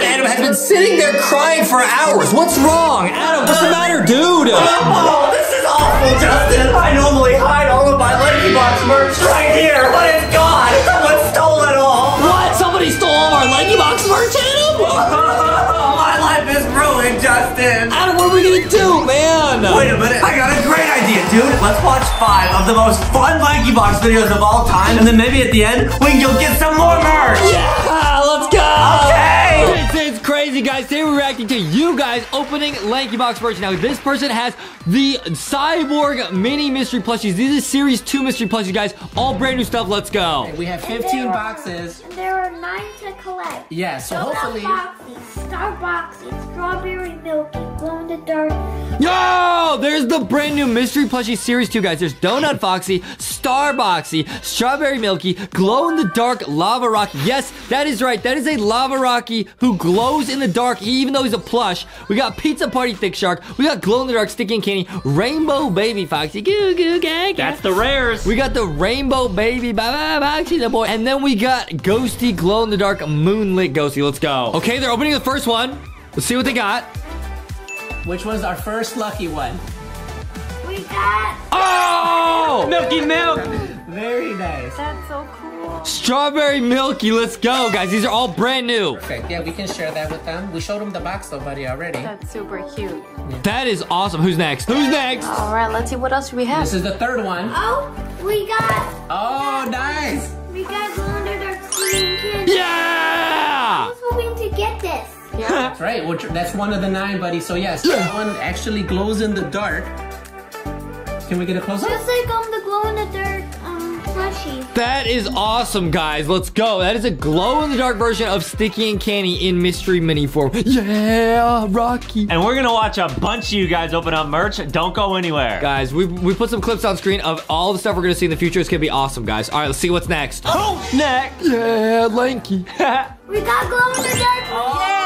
friend Adam has been sitting there crying for hours. What's wrong? Adam, what's the matter, dude? Oh, this is awful, Justin. I normally hide all of my Lanky Box merch right here, but it's gone. Someone stole it all. What? Somebody stole all our Lanky Box merch, Adam? my life is ruined, Justin. Adam, what are we gonna do, man? Wait a minute, I got a great idea, dude. Let's watch five of the most fun Lanky Box videos of all time, and then maybe at the end, we can go get some more merch. Yeah, let's go. Okay. Is crazy, guys. Today we're reacting to you guys opening Lanky Box merch. Now, this person has the Cyborg Mini Mystery Plushies. These are Series 2 Mystery Plushies, guys. All brand new stuff. Let's go. We have And 15 there are- boxes. And there are nine to collect. Yeah, so Donut hopefully. Boxy, Starboxy, Strawberry Milky, Glow in the Dark. Yo, there's the brand new Mystery Plushie Series 2, guys. There's Donut Foxy, Star Boxy, Strawberry Milky, Glow in the Dark Lava Rocky. Yes, that is right. That is a Lava Rocky who glows in the dark, even though he's a plush. We got Pizza Party Thick Shark. We got Glow in the Dark Sticky and Candy, Rainbow Baby Foxy. Goo goo gaga. That's the rares. We got the Rainbow Baby bye bye Foxy the boy. And then we got Ghosty Glow in the Dark Moonlit Ghosty. Let's go. Okay, they're opening the first one. Let's see what they got. Which was our first lucky one. We got Oh! Milky Milk. Very nice. that's so cool. Strawberry Milky, let's go, guys. These are all brand new. Perfect. Yeah, we can share that with them. We showed them the box though, buddy, already. That's super cute. That is awesome. Who's next? Who's next? All right, let's see what else we have. This is the third one. Oh, we got Oh, nice. we got Glow in the Dark Candy. Yeah! I was hoping to get this. That's right. Which, that's one of the nine, buddy. So yes, that one actually glows in the dark. Can we get a close up? Just like um the Glow in the Dark plushie. That is awesome, guys. Let's go. That is a glow in the dark version of Sticky and Candy in mystery mini form. Yeah, Rocky. And we're gonna watch a bunch of you guys open up merch. Don't go anywhere. Guys, we, we put some clips on screen of all the stuff we're gonna see in the future. It's gonna be awesome, guys. All right, let's see what's next. Oh, next. Yeah, Lanky. We got Glow in the Dark. Oh.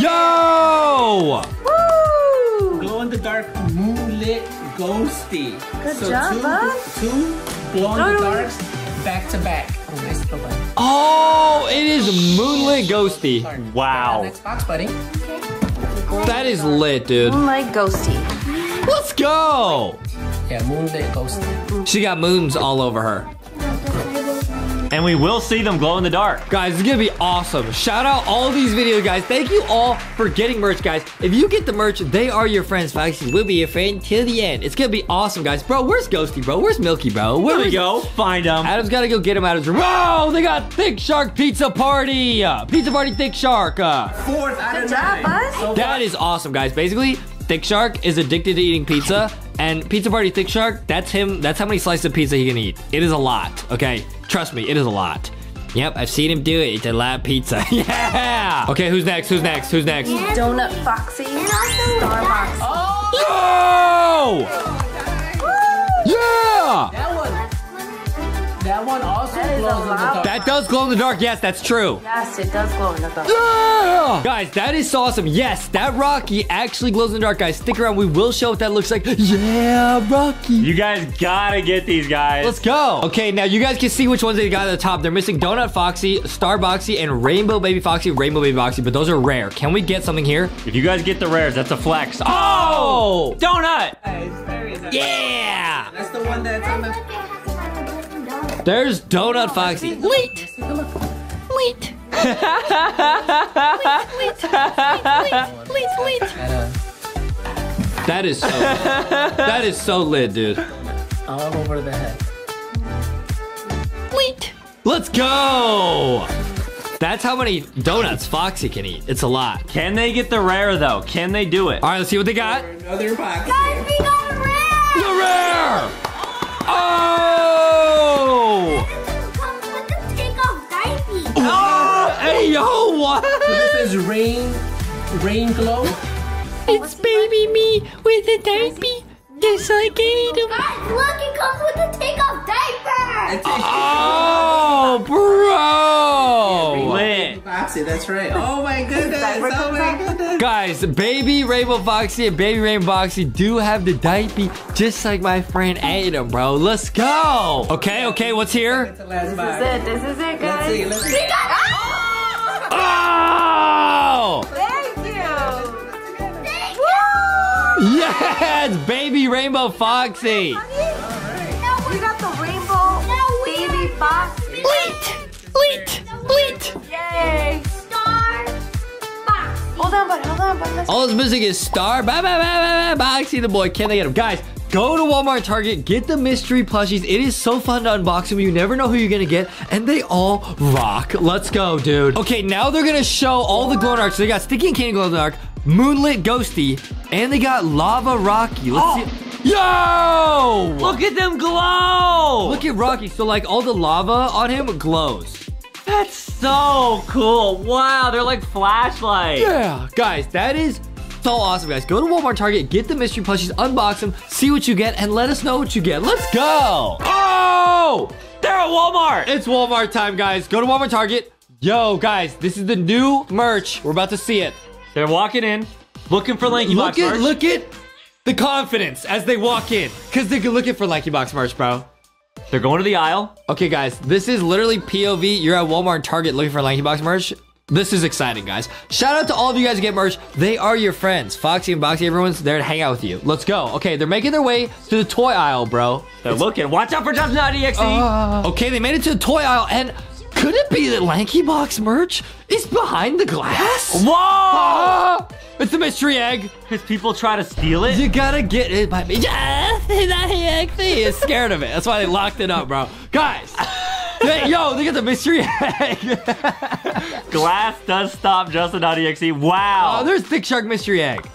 Yo! Woo! Glow in the dark moonlit ghosty. Good so job, two, bud. two glow in the darks back to back. Oh, nice little. Oh, it is Moonlit Ghosty. Sorry. Wow. Next box, buddy. That is lit, dude. Moonlight Ghosty. Let's go. Yeah, moonlit ghosty. She got moons all over her. And we will see them glow in the dark. Guys, it's gonna be awesome. Shout out all these videos, guys. Thank you all for getting merch, guys. If you get the merch, they are your friends. Foxy will be your friend till the end. It's gonna be awesome, guys. Bro, where's Ghosty, bro? Where's Milky, bro? Where Here we go. Find them. Adam's gotta go get him out of his room. Whoa, they got Thick Shark Pizza Party. Uh, Pizza Party Thick Shark. Uh, Fourth out of Good job, nine. bud. So that is awesome, guys. Basically, Thick Shark is addicted to eating pizza, and Pizza Party Thick Shark, that's him. That's how many slices of pizza he can eat. It is a lot, okay? Trust me, it is a lot. Yep, I've seen him do it. It's a lot of pizza. yeah! Okay, who's next? Who's next? Who's next? Donut Foxy. And also we got Starbox. Yeah! That one. Also That is a glows in the dark. That does glow in the dark. Yes, that's true. Yes, it does glow in the dark. Yeah! Guys, that is so awesome. Yes, that Rocky actually glows in the dark, guys. Stick around. We will show what that looks like. Yeah, Rocky. You guys gotta get these guys. Let's go. Okay, now you guys can see which ones they got at the top. They're missing Donut Foxy, Star Boxy, and Rainbow Baby Foxy, Rainbow Baby Foxy, but those are rare. Can we get something here? If you guys get the rares, that's a flex. Oh! oh! Donut. Nice, very nice. Yeah! That's the one that's on the. There's Donut Foxy. Wait! Wait. At, uh, That is so That is so lit, dude. all over the head. Wait! Let's go! That's how many donuts Foxy can eat. It's a lot. Can they get the rare though? Can they do it? All right, let's see what they got. Another box. Guys, we got a red. The rare! Oh! Comes with the takeoff diaper. Oh! Hey, yo, what? This is rain, rain glow. It's baby me with a diaper, just like Adam. Guys, look, it Foxy, that's right. Oh my goodness, oh my goodness. Guys, baby Rainbow Foxy and baby Rainbow Foxy do have the diaper just like my friend Adam, bro. Let's go. Okay, okay, what's here? This is it, this is it, guys. Let's see, let's see. Oh! oh! Thank you. Thank. Yes, baby Rainbow Foxy. We got the rainbow baby foxy. Bleat! Bleat! Bleat! Yay! Hold on, bud. Hold on, bud. Let's All it's missing is Star. Bye, bye, bye, bye, bye. Boxy the boy. Can they get him? Guys, go to Walmart Target. Get the mystery plushies. It is so fun to unbox them. You never know who you're going to get. And they all rock. Let's go, dude. Okay, now they're going to show all the glow in the dark. So they got Sticky and Candy Glow in the Dark, Moonlit Ghosty, and they got Lava Rocky. Let's see. Oh. Yo! Look at them glow. Look at Rocky. So, like, all the lava on him glows. That's so cool. Wow, they're like flashlights. Yeah, guys, that is so awesome, guys. Go to Walmart Target, get the mystery plushies, unbox them, see what you get, and let us know what you get. Let's go! Oh, they're at Walmart. It's Walmart time, guys. Go to Walmart Target. Yo, guys, this is the new merch. We're about to see it. They're walking in, looking for Lanky Look Box at merch. look at the confidence as they walk in, cause they're looking for Lanky Box merch, bro. They're going to the aisle. Okay, guys, this is literally POV. You're at Walmart and Target looking for Lanky Box merch. This is exciting, guys. Shout out to all of you guys who get merch. They are your friends. Foxy and Boxy, everyone's there to hang out with you. Let's go. Okay, they're making their way to the toy aisle, bro. They're looking. Watch out for Justin EXE. Ah. Okay, they made it to the toy aisle, and could it be that Lanky Box merch is behind the glass? Whoa! Ah, it's a mystery egg. Because people try to steal it. You gotta get it by me. Yes, that EXE is scared of it. That's why they locked it up, bro. Guys, they- yo, look at the mystery egg. Glass does stop Justin.exe. Wow. Oh, there's Thick Shark mystery egg.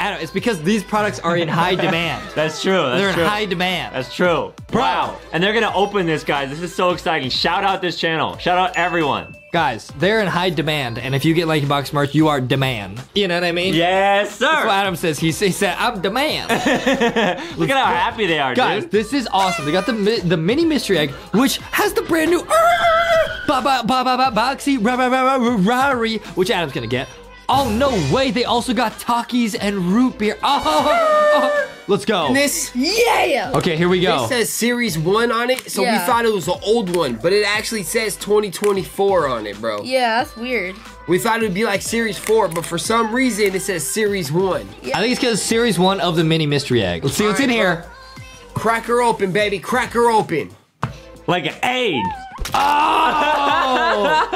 Adam, it's because these products are in high demand. That's true. That's They're in high demand. That's true. Bro. Wow. And they're gonna open this, guys. This is so exciting. Shout out this channel. Shout out everyone. Guys, they're in high demand, and if you get Lanky Box merch, you are demand. You know what I mean? Yes, That's what. Adam says. He, he said, I'm demand. Look at how happy they are, Guys, dude. this is awesome. They got the the mini mystery egg, which has the brand new ba ba ba ba ba boxy ra ra ra ra Rari, which Adam's gonna get. Oh no way! They also got Takis and root beer. Oh, oh, let's go. This Yeah. Okay, here we go. it says Series 1 on it, so Yeah. we thought it was an old one, but it actually says 2024 on it, bro. Yeah, that's weird. We thought it would be like Series 4, but for some reason it says Series 1. I think it's because series one of the mini mystery egg. Let's see what's in here. Crack her open, baby. Crack her open. Like an egg. What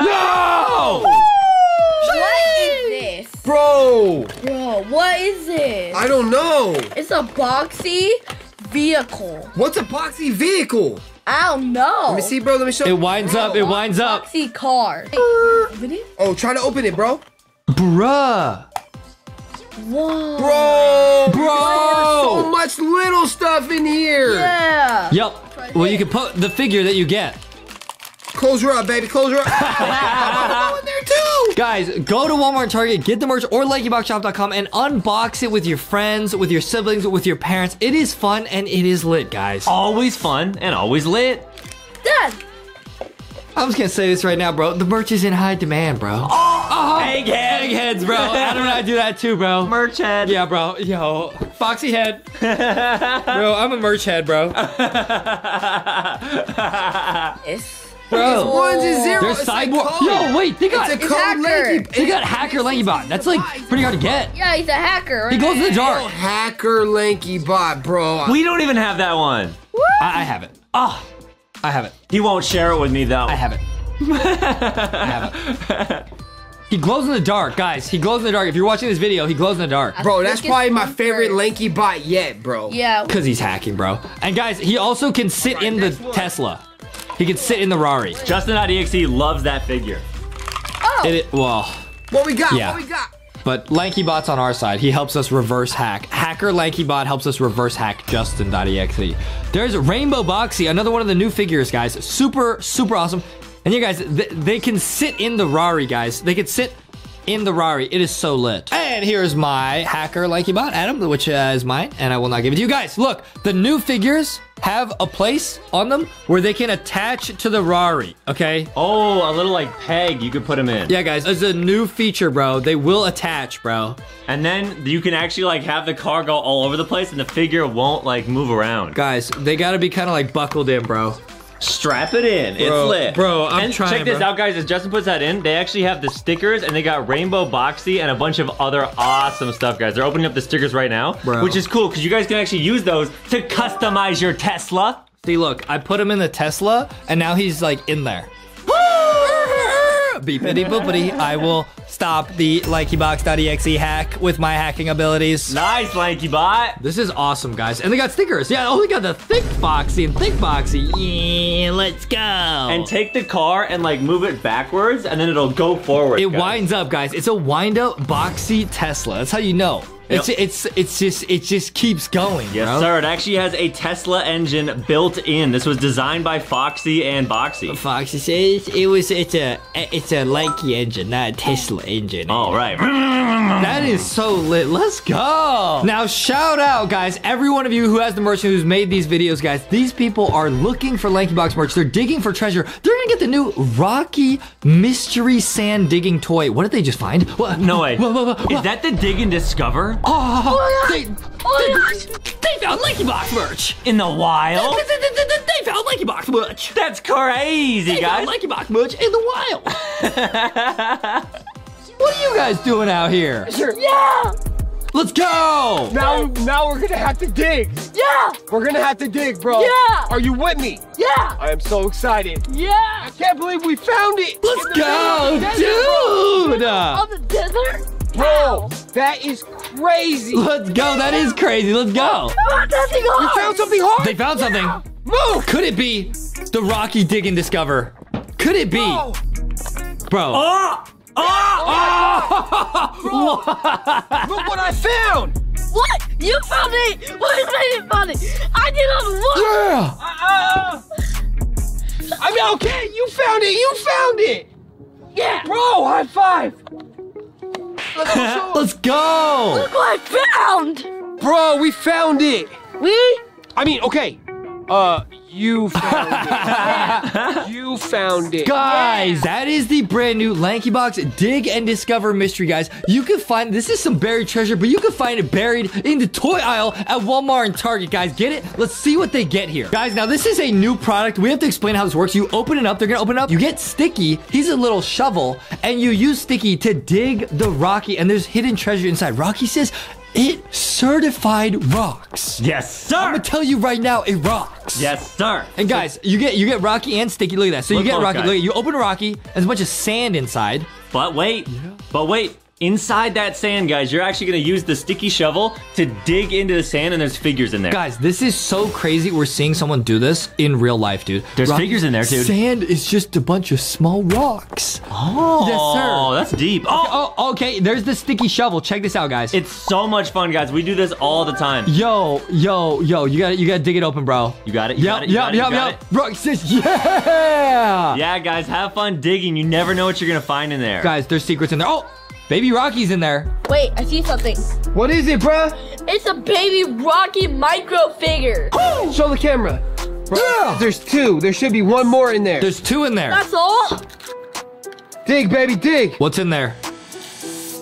is this? Bro, Bro, what is this? I don't know. It's a boxy vehicle. What's a boxy vehicle? I don't know. Let me see, bro. Let me show you. It winds up. It winds up. Boxy car. Open it? Oh, try to open it, bro. Bruh. Whoa. Bro, Bro. so much little stuff in here. Yeah. Yep. Well, you can put the figure that you get. Close her up, baby. Close her up. oh, in there too. Guys, go to Walmart and Target, get the merch or LankyBoxShop.com and unbox it with your friends, with your siblings, with your parents. It is fun and it is lit, guys. Always fun and always lit. Dad. I'm just gonna say this right now, bro. The merch is in high demand, bro. Oh, uh-huh. Egghead. eggheads, bro. Adam and I do that too, bro. Merch head. Yeah, bro. Yo, Foxy head. bro, I'm a merch head, bro. This. Bro. Ones and zeros. There's It's cyborg. code. Yo, wait, they got It's a It's code hacker. lanky. they got hacker LankyBot. That's like pretty hard to get. Yeah, he's a hacker. Right? He glows in the dark. Hacker lanky bot, bro. We don't even have that one. I, I have it. Oh, I have it. He won't share it with me though. I have it. I have it. He glows in the dark, guys. He glows in the dark. If you're watching this video, he glows in the dark. Bro, that's probably my favorite first. lanky bot yet, bro. Yeah. Because he's hacking, bro. And guys, he also can sit in the Tesla. He can sit in the Rari. Justin.exe loves that figure. Oh. It, well, What we got? Yeah. What we got? but LankyBot's on our side. He helps us reverse hack. Hacker LankyBot helps us reverse hack Justin.exe. There's Rainbow Boxy, another one of the new figures, guys. Super, super awesome. And you guys, th- they can sit in the Rari, guys. They can sit in the Rari. It is so lit. And here's my hacker LankyBot, Adam, which uh, is mine, and I will not give it to you guys. Look, the new figures have a place on them where they can attach to the Rari, okay? Oh, a little like peg you could put them in. Yeah, guys, it's a new feature, bro. They will attach, bro. And then you can actually like have the car go all over the place and the figure won't like move around. Guys, they gotta be kind of like buckled in, bro. Strap it in. It's lit. bro, I'm and trying, Check this bro. out, guys. As Justin puts that in, they actually have the stickers and they got Rainbow Boxy and a bunch of other awesome stuff, guys. They're opening up the stickers right now, Bro. which is cool because you guys can actually use those to customize your Tesla. See, look, I put him in the Tesla, and now he's like in there. Beepity boopity. I will stop the LikeyBox.exe hack with my hacking abilities. Nice, Lanky Bot. This is awesome, guys. And they got stickers. Yeah, oh, they got the thick boxy and thick boxy. Yeah, let's go. And take the car and like move it backwards, and then it'll go forward. it guys. winds up, guys. It's a wind up boxy Tesla. That's how you know. It's Yep. it's it's just it just keeps going, Yes, bro. sir. It actually has a Tesla engine built in. This was designed by Foxy and Boxy. Foxy says it was it's a it's a lanky engine, not a Tesla engine. All right. That is so lit. Let's go. Now, shout out, guys. Every one of you who has the merch and who's made these videos, guys. These people are looking for Lanky Box merch. They're digging for treasure. They're gonna get the new Rocky Mystery Sand Digging Toy. What did they just find? What? No way. What, what, what, Is that the dig and discover Oh, oh, oh, oh they, Oh, they, they found Lanky Box merch. in the wild? They, they, they, they- they found Lanky Box merch. That's crazy, They found guys. Lanky Box merch in the wild. what are you guys doing out here? Yeah! Let's go. Now, now we're gonna have to dig. Yeah! We're gonna have to dig, bro. Yeah! Are you with me? Yeah! I am so excited. Yeah! I can't believe we found it. Let's go, desert, dude. On the desert? Bro, that is crazy. Let's go. That is crazy. Let's go. Come on, nothing We hard! found something hard. They found something. Move. Could it be the Rocky Dig and Discover? Could it be, Oh, bro? Oh! Oh! look what I found. What? You found it! What is I didn't? I did not look! Yeah. Uh, uh, uh, I mean, okay, you found it. You found it. Yeah! Bro, high five. Let's go show 'em. Let's go. Look what I found! Bro, we found it. We? I mean, okay. Uh, you found it. you found it. Guys, that is the brand new Lanky Box Dig and Discover mystery, guys. You can find this is some buried treasure, but you can find it buried in the toy aisle at Walmart and Target, guys. Get it? Let's see what they get here. Guys, now this is a new product. We have to explain how this works. You open it up, they're gonna open it up. You get Sticky, he's a little shovel, and you use Sticky to dig the Rocky, and there's hidden treasure inside. Rocky says it certified rocks. Yes, sir. I'm gonna tell you right now, it rocks. Yes, sir. And guys, you get you get Rocky and Sticky. Look at that. So you Look get Rocky. guys. Look at you open Rocky. There's a bunch of sand inside. But wait. But wait. Inside that sand, guys, you're actually gonna use the sticky shovel to dig into the sand, and there's figures in there. Guys, this is so crazy. We're seeing someone do this in real life, dude. There's figures in there, dude. Sand is just a bunch of small rocks. oh, Yes, sir. that's deep. Oh, Oh, okay. There's the sticky shovel. Check this out, guys. it's so much fun, guys. We do this all the time. yo, yo, yo. You got to You got to dig it open, bro. You got it. You Yep, got it. You yep, got it. You yep, got yep. it. Rocky says, yeah. Yeah, guys, have fun digging. You never know what you're gonna find in there. Guys, there's secrets in there. Oh, baby Rocky's in there. Wait, I see something. What is it, bruh? It's a baby Rocky micro figure. Show the camera. Bro, Yeah. There's two. There should be one more in there. There's two in there. That's all? dig, baby, dig. What's in there?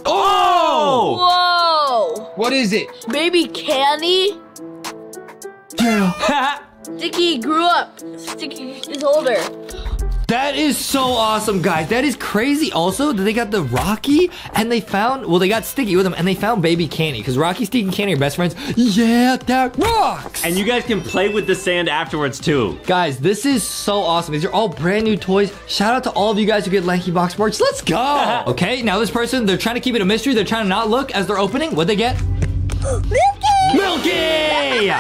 Oh! oh! Whoa! What is it? Baby Candy? Yeah. Sticky grew up. Sticky is older. That is so awesome, guys. That is crazy. Also, that they got the Rocky and they found, well, they got Sticky with them and they found Baby Candy because Rocky, Sticky, and Candy are best friends. Yeah, that rocks. And you guys can play with the sand afterwards too. guys, this is so awesome. These are all brand new toys. Shout out to all of you guys who get Lanky Box merch. Let's go. okay, now this person, they're trying to keep it a mystery. They're trying to not look as they're opening. What'd they get? Milky! Milky!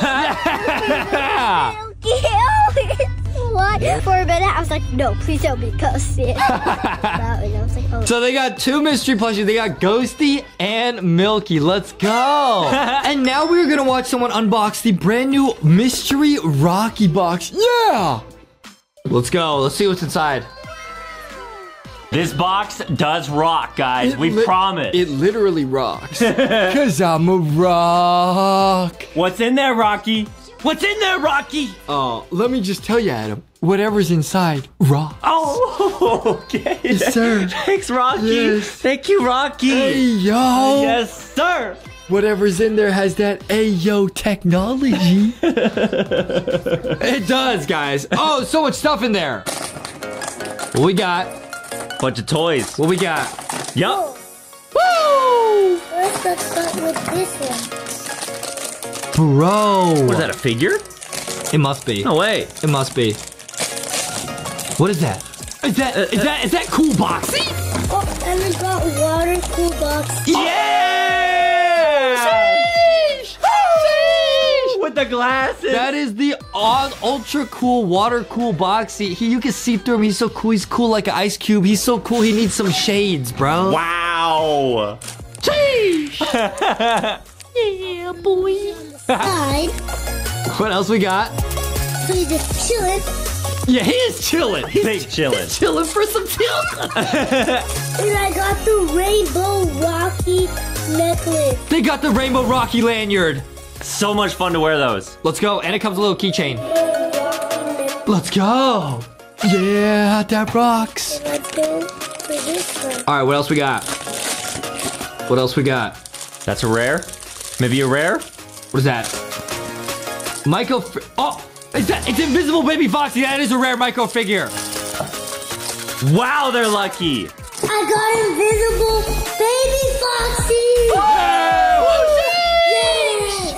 yeah. what? For a minute, I was like, no, please don't be ghosted. That I was like, oh. So they got two mystery plushies. They got Ghosty and Milky. Let's go. and now we're gonna watch someone unbox the brand new mystery Rocky box. Yeah. Let's go. Let's see what's inside. This box does rock, guys. we promise. It literally rocks. Cause I'm a rock. What's in there, Rocky? What's in there, Rocky? Oh, let me just tell you, Adam. Whatever's inside, rock. Oh, okay. Yes, sir. Thanks, Rocky. Yes. Thank you, Rocky. Hey, yo. Yes, sir. Whatever's in there has that Ayo technology. it does, guys. Oh, so much stuff in there. What we got? Bunch of toys. What we got? Yup. Woo! Let's start with this one. Bro. What is that, a figure? It must be. No way. It must be. What is that? Is that uh, is uh, that is that cool boxy? Oh, and we got water cool box. yeah With the glasses. That is the odd, ultra cool water cool boxy. He, you can see through him. He's so cool. He's cool like an ice cube. He's so cool. He needs some shades, bro. Wow. Yeah, boy. Side. What else we got? So you just chilling. Yeah, he is chilling. He's Big chillin'. chilling for some chill. And I got the Rainbow Rocky necklace. they got the Rainbow Rocky lanyard. So much fun to wear those. Let's go. And it comes with a little keychain. Rainbow Rocky necklace. Let's go. Yeah, that rocks. Let's go for this one. All right, what else we got? What else we got? That's a rare. Maybe a rare? What is that? Michael. Oh, is that? It's Invisible Baby Foxy. That is a rare Michael figure. Wow, they're lucky. I got invisible baby Foxy. Yes.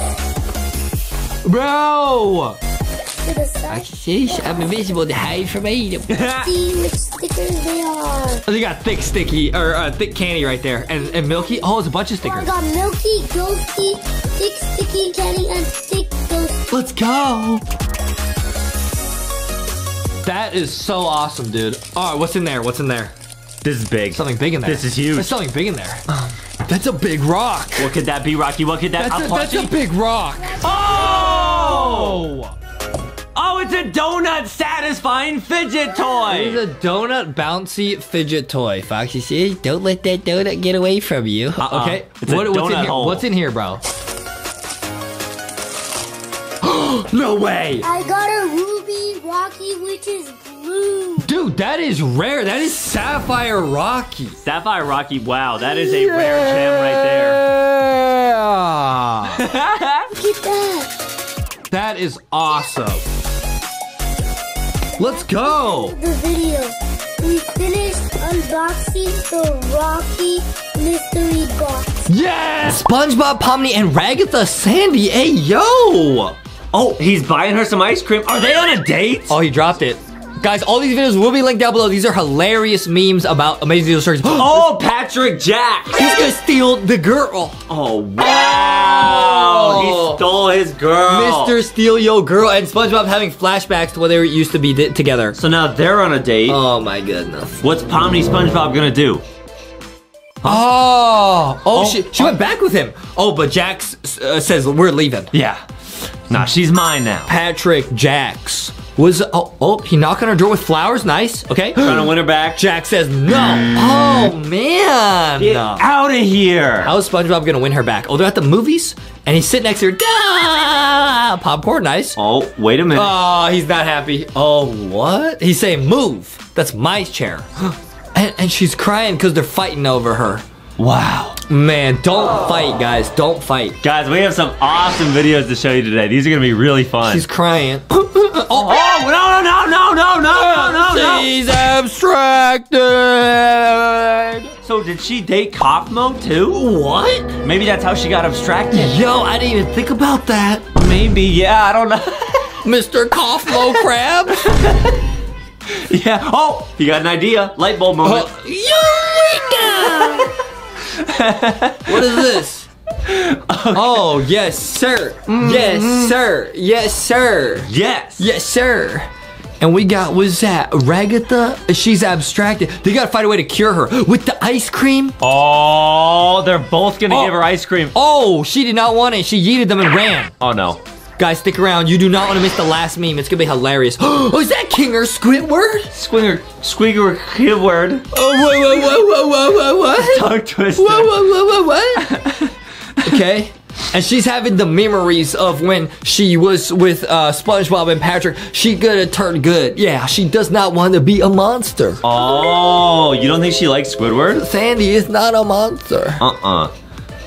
Bro. To the side. Sheesh, I'm invisible to hide from Adam. See which stickers they are. they got thick sticky or uh, thick candy right there, and and Milky. Oh, it's a bunch of stickers. I got Milky, Ghosty, Thick Sticky Candy, and Thick Ghost. Let's go. That is so awesome, dude. All right, what's in there? What's in there? This is big. Something big in there. This is huge. There's something big in there. That's a big rock. What could that be, Rocky? What could that That's be? a, that's a big rock. Oh! Oh, it's a donut satisfying fidget toy. It's toy. a donut bouncy fidget toy. Foxy says, "Don't let that donut get away from you." Uh-uh. Uh, okay, It's a what, what's in donut here? hole. What's in here, bro? no way, I got a Ruby Rocky, which is blue. dude. That is rare. That is Sapphire Rocky. Sapphire Rocky. Wow, that is a rare gem right there. Yeah. Look that. That is awesome. Let's go. The video. We finished unboxing the Rocky mystery box. Yes. SpongeBob, Pomni, and Ragatha Sandy. Hey, yo. Oh, he's buying her some ice cream. Are they on a date? Oh, he dropped it. Guys, all these videos will be linked down below. These are hilarious memes about Amazing Stories. Oh, Patrick Jax. He's gonna steal the girl. Oh, wow. He stole his girl. Mr. Steal Yo Girl and SpongeBob having flashbacks to when they used to be together. So now they're on a date. Oh my goodness. What's Pomni SpongeBob gonna do? Oh, oh, she, she went back with him. Oh, but Jax uh, says we're leaving. Yeah. Nah, she's mine now. Patrick Jax was oh, oh he knocked on her door with flowers. Nice. Okay. Trying to win her back. Jax says no. Oh man. Get out of here. How is SpongeBob gonna win her back? Oh, they're at the movies, and he's sitting next to her. Popcorn, nice. Oh, wait a minute. Oh, he's not happy. Oh, what? He's saying move. That's my chair. And, and she's crying because they're fighting over her. wow. Man, don't fight, guys. Don't fight. Guys, we have some awesome videos to show you today. These are gonna be really fun. She's crying. oh, oh no, no, no, no, no, no, no, no. She's abstracted. So did she date Kaufmo too? What? Maybe that's how she got abstracted. Yo, I didn't even think about that. Maybe, yeah, I don't know. Mr. Cough-Low Crab. yeah. Oh, he got an idea. Light bulb moment. Oh, Eureka! what is this? Oh, yes, sir. Mm-hmm. Yes, sir. Yes, sir. yes. Yes, sir. And we got, what's that? Ragatha? She's abstracted. They gotta find a way to cure her. With the ice cream? Oh, they're both gonna Oh. give her ice cream. Oh, she did not want it. She yeeted them and ran. Oh no. Guys, stick around. You do not want to miss the last meme. It's gonna be hilarious. Oh, is that Kinger Squidward? Squinger, squeaker, word. Oh, whoa, whoa, whoa, whoa, whoa, whoa, what? Tongue twister. Whoa, whoa, whoa, whoa, what? okay. And she's having the memories of when she was with uh, SpongeBob and Patrick. She gonna turn good. Yeah, she does not want to be a monster. Oh, you don't think she likes Squidward? Sandy is not a monster. Uh-uh.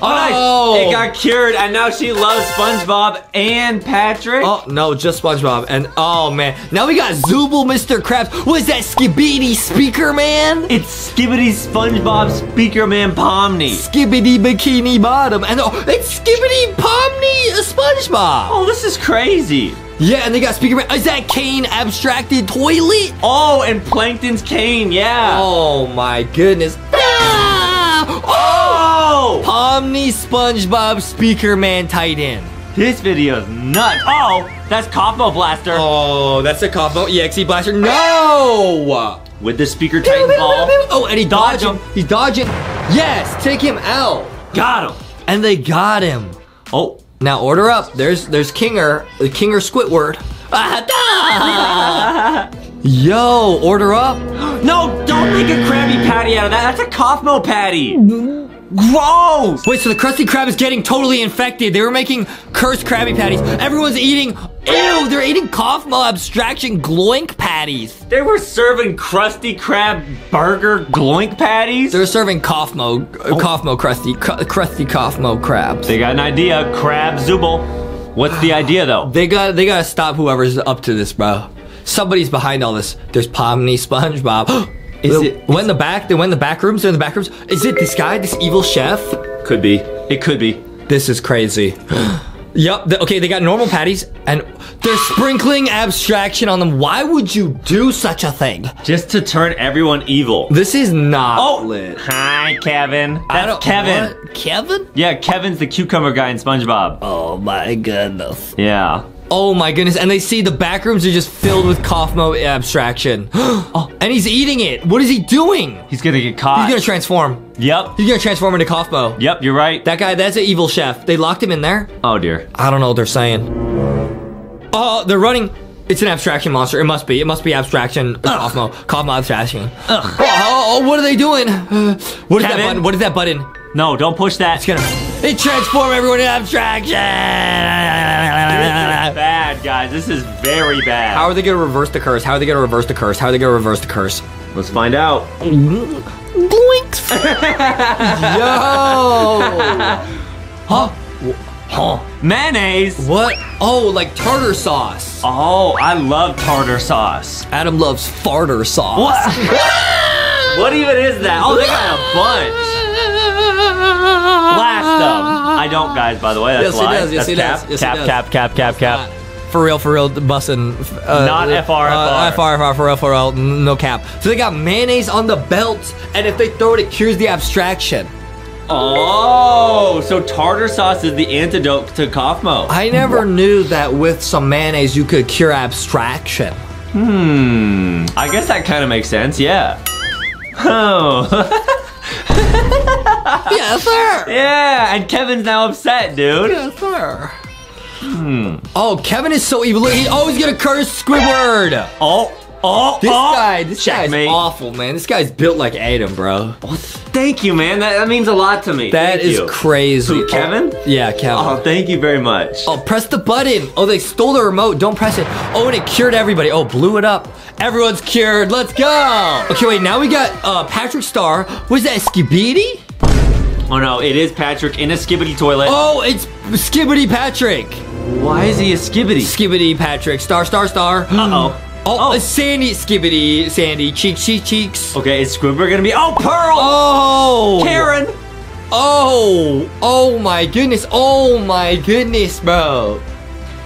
Oh, nice. Oh. It got cured, and now she loves SpongeBob and Patrick. Oh no, just SpongeBob. And oh man, now we got Zooble, Mr. Krabs. What is that Skibidi speaker man? It's Skibidi SpongeBob Speaker Man Pomni. Skibidi Bikini Bottom. And oh, it's Skibidi Pomni SpongeBob. Oh, this is crazy. Yeah, and they got speaker man. Is that Caine abstracted toilet? Oh, and Plankton's Caine, yeah. Oh my goodness. Ah! Oh! Pomni SpongeBob speaker man Titan. This video is nuts. Oh, that's Kaufmo Blaster Oh, that's a Kaufmo EXE blaster. No! with the Speaker Titan ball. Oh, and he Dodge dodging. him. He's dodging. Yes, take him out. Got him. And they got him. Oh, Now order up. There's there's Kinger, the Kinger Squidward. Yo, order up. no, don't make a Krabby Patty out of that. That's a Kaufmo Patty. Mm-hmm. Gross. Wait, so the Krusty Krab is getting totally infected. They were making cursed Krabby Patties. Everyone's eating. Ew, they're eating Kaufmo abstraction gloink patties. They were serving Krusty Krab burger gloink patties. They're serving Kaufmo, uh, Kaufmo crusty, cr- crusty Kaufmo crabs. They got an idea. Crab Zooble. What's the idea though? They got they gotta stop whoever's up to this, bro. Somebody's behind all this. There's Pomni, SpongeBob. Is The- it- when the back? They went in the back rooms. They're in the back rooms. Is it this guy? This evil chef? Could be. It could be. This is crazy. Yup. the- okay, they got normal patties, and they're sprinkling abstraction on them. Why would you do such a thing? Just to turn everyone evil. This is not Oh, lit. hi Kevin. That's Kevin. what? Kevin? Yeah, Kevin's the cucumber guy in SpongeBob. Oh my goodness. Yeah. Oh my goodness. And they see the back rooms are just filled with Kaufmo abstraction. oh, and he's eating it. What is he doing? He's gonna get caught. He's gonna transform. Yep. He's gonna transform into Kaufmo. Yep, you're right. That guy, that's an evil chef. They locked him in there. oh dear. I don't know what they're saying. Oh, they're running. It's an abstraction monster. It must be. It must be abstraction. Kaufmo. Kaufmo abstraction. Oh, oh, oh, what are they doing? Uh, what is that button? What is that button? No, don't push that. It's gonna. It transform everyone into abstraction. bad, guys. This is very bad. How are they gonna reverse the curse? How are they gonna reverse the curse? How are they gonna reverse the curse? Let's find out. Blinks. Yo. huh? Huh? Mayonnaise. What? Oh, like tartar sauce. Oh, I love tartar sauce. Adam loves farter sauce. What? what even is that? Oh, they got a bunch. Blast them. I don't, guys. By the way, that's Yes, he does. Yes, that's he cap. does. Yes, cap, does. cap, cap, cap, cap. For real, for real, bussin'. Uh, Not FR, uh, FR. FR, for real, for real, no cap. So they got mayonnaise on the belt, and if they throw it, it cures the abstraction. Oh, so tartar sauce is the antidote to Kaufmo. I never knew that with some mayonnaise you could cure abstraction. Hmm. I guess that kind of makes sense. Yeah. Oh. yes, sir. yeah, and Kevin's now upset, dude. Yes, sir. Hmm. Oh, Kevin is so evil. Look, he always gonna curse Squidward. Oh, oh, This oh. guy, this Checkmate. guy's awful, man. This guy's built like Adam, bro. Thank you, man. That, that means a lot to me. That Thank is you. crazy. Who, Kevin? Yeah, Kevin. Oh, thank you very much. Oh, press the button. Oh, they stole the remote. Don't press it. Oh, and it cured everybody. Oh, blew it up. Everyone's cured. Let's go. Okay, wait. Now we got uh, Patrick Star. Was that Skibidi? Oh no, it is Patrick in a skibidi toilet. Oh, it's Skibidi Patrick. Why is he a skibidi? Skibidi Patrick. Star, star, star. Uh oh. Oh, Sandy Skibidi Sandy. Cheeks, cheeks, cheeks. Okay, is Squidward gonna be? Oh, Pearl. Oh. Karen. Oh. Oh my goodness. Oh my goodness, bro.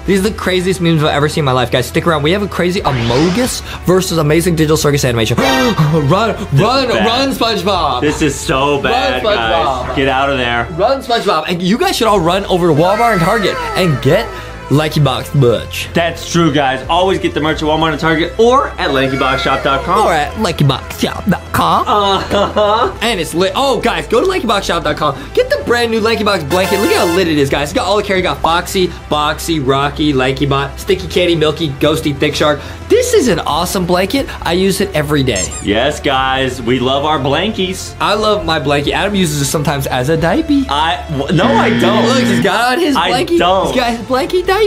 These are the craziest memes I've ever seen in my life, guys. Stick around. We have a crazy Amogus versus Amazing Digital Circus animation. run, run, run, SpongeBob. This is so bad, Run, guys. Get out of there. Run, SpongeBob. And you guys should all run over to Walmart and Target and get Likey Box Butch. That's true, guys. Always get the merch at Walmart and Target or at LankyBoxShop.com. Or at LankyBoxShop.com. Uh-huh. And it's lit. Oh, guys, go to LankyBoxShop.com. Get the brand new LankyBox blanket. Look at how lit it is, guys. It's got all the care. You got Foxy, Boxy, Rocky, LankyBot, Sticky Candy, Milky, Ghosty, Thick Shark. This is an awesome blanket. I use it every day. Yes, guys. We love our blankies. I love my blanket. Adam uses it sometimes as a diaper. I, no, I don't. Look, he's got on his I don't. He's got his blanket diaper.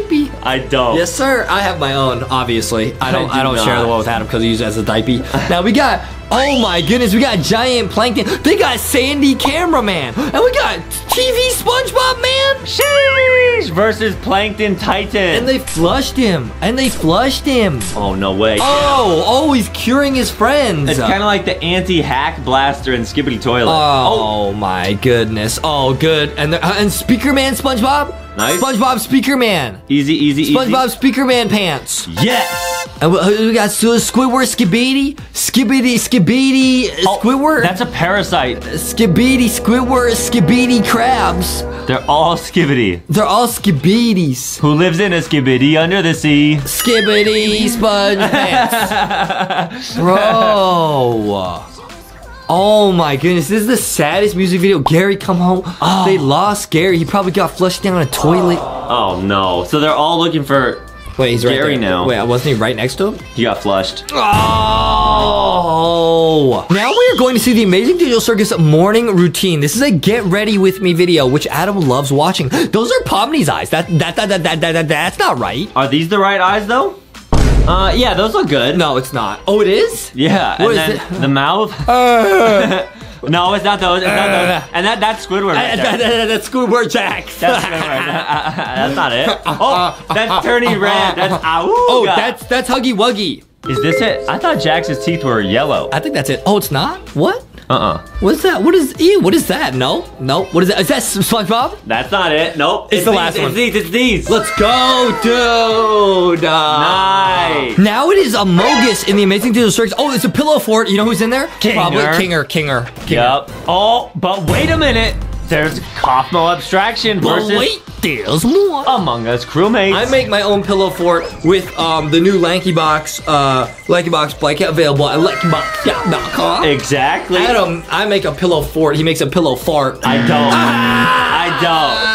I don't. Yes, sir. I have my own. Obviously, I don't. I I, do don't share the one with Adam because he uses it as a diaper. now we got Oh my goodness, we got giant plankton. They got Sandy cameraman. And we got TV SpongeBob man. Sheesh! Versus Plankton Titan. And they flushed him. And they flushed him. oh, no way. Oh, oh, he's curing his friends. It's kind of like the anti-hack blaster in Skibidi Toilet. Oh, my goodness. Oh, good. And the, uh, and Speaker Man SpongeBob. Nice. SpongeBob Speaker Man. Easy, easy, SpongeBob Speaker Man pants. Yes! And we, uh, we got Squidward Skibidi. Skibidi Skibidi Oh, Squidward. That's a parasite. Skibidi Squidward Skibidi crabs. They're all Skibidi. They're all Skibidis. Who lives in a Skibidi under the sea? Skibidi sponge pants. Bro. Oh my goodness, this is the saddest music video. Gary come home. Oh. They lost Gary. He probably got flushed down a toilet. Oh no. So they're all looking for. Wait, he's right Gary now. Wait, wasn't he right next to him? He got flushed. Oh! Now we are going to see the Amazing Digital Circus morning routine. This is a get ready with me video, which Adam loves watching. Those are Pomni's eyes. That that that that, that, that that's not right. Are these the right eyes though? Uh, yeah, those look good. No, it's not. Oh, it is. Yeah, What and is then it? the mouth. Uh, no, it's not those. It's not Uh. those. And that that's Squidward right uh, that, there. that, that's Squidward Jax. That's Squidward. that's not it. Uh, uh, oh, that's turning red. That's ow. Oh, that's that's Huggy Wuggy. Is this it? I thought Jax's teeth were yellow. I think that's it. Oh, it's not. What? Uh-uh. What's that? What is? Ew, what is that? No, no. What is that? Is that SpongeBob? That's not it. Nope. It's the these, last it's these. It's these. Let's go, dude. Uh, Nice. Now it is Amogus in the Amazing Digital Circus. Oh, it's a pillow fort. You know who's in there? Kinger. Probably Kinger. Kinger. Kinger. Yep. Oh, but wait a minute. There's Kaufmo Abstraction But versus wait, there's more. Among Us crewmates. I make my own pillow fort with um, the new Lanky Box, uh, Lanky Box blanket available at LankyBox.com. exactly. Adam, I make a pillow fort. He makes a pillow fart. I don't. I don't.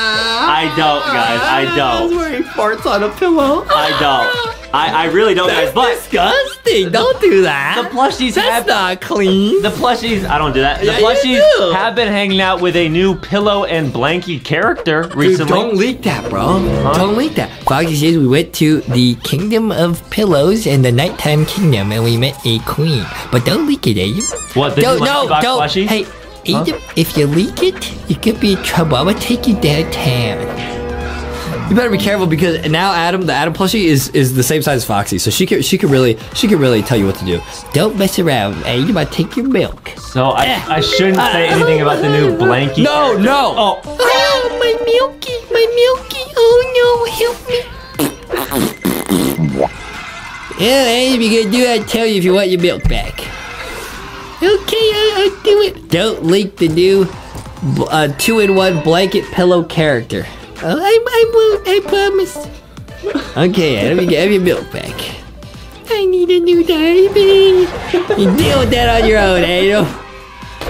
I don't, guys. I don't. where he farts on a pillow. I don't. I, I really don't, guys. That's But disgusting. Don't do that. the plushies That's have not clean. the plushies. I don't do that. The Yeah, plushies have been hanging out with a new pillow and blankie character recently. Dude, don't leak that, bro. Don't leak that. Foxy says we went to the Kingdom of Pillows and the Nighttime Kingdom and we met a queen. But don't leak it, Aiden. What? This Don't, no, don't. plushie? Hey, Aiden, if you leak it, you could be in trouble. I'm gonna take you downtown. You better be careful because now Adam, the Adam plushie is is the same size as Foxy, so she could she could really she could really tell you what to do. Don't mess around, Aiden. you might take your milk. So I, I shouldn't say anything about the new blankie. No, no. Oh, Oh, my milky, my milky. Oh no, help me. Yeah, Aiden, if you're gonna do it, I'll tell you if you want your milk back. Okay, I, I'll do it. Don't leak the new uh, two-in-one blanket pillow character. Oh, I, I won't. I promise. Okay, Adam, you have your milk back. I need a new diaper. You deal with that on your own, eh, Adam.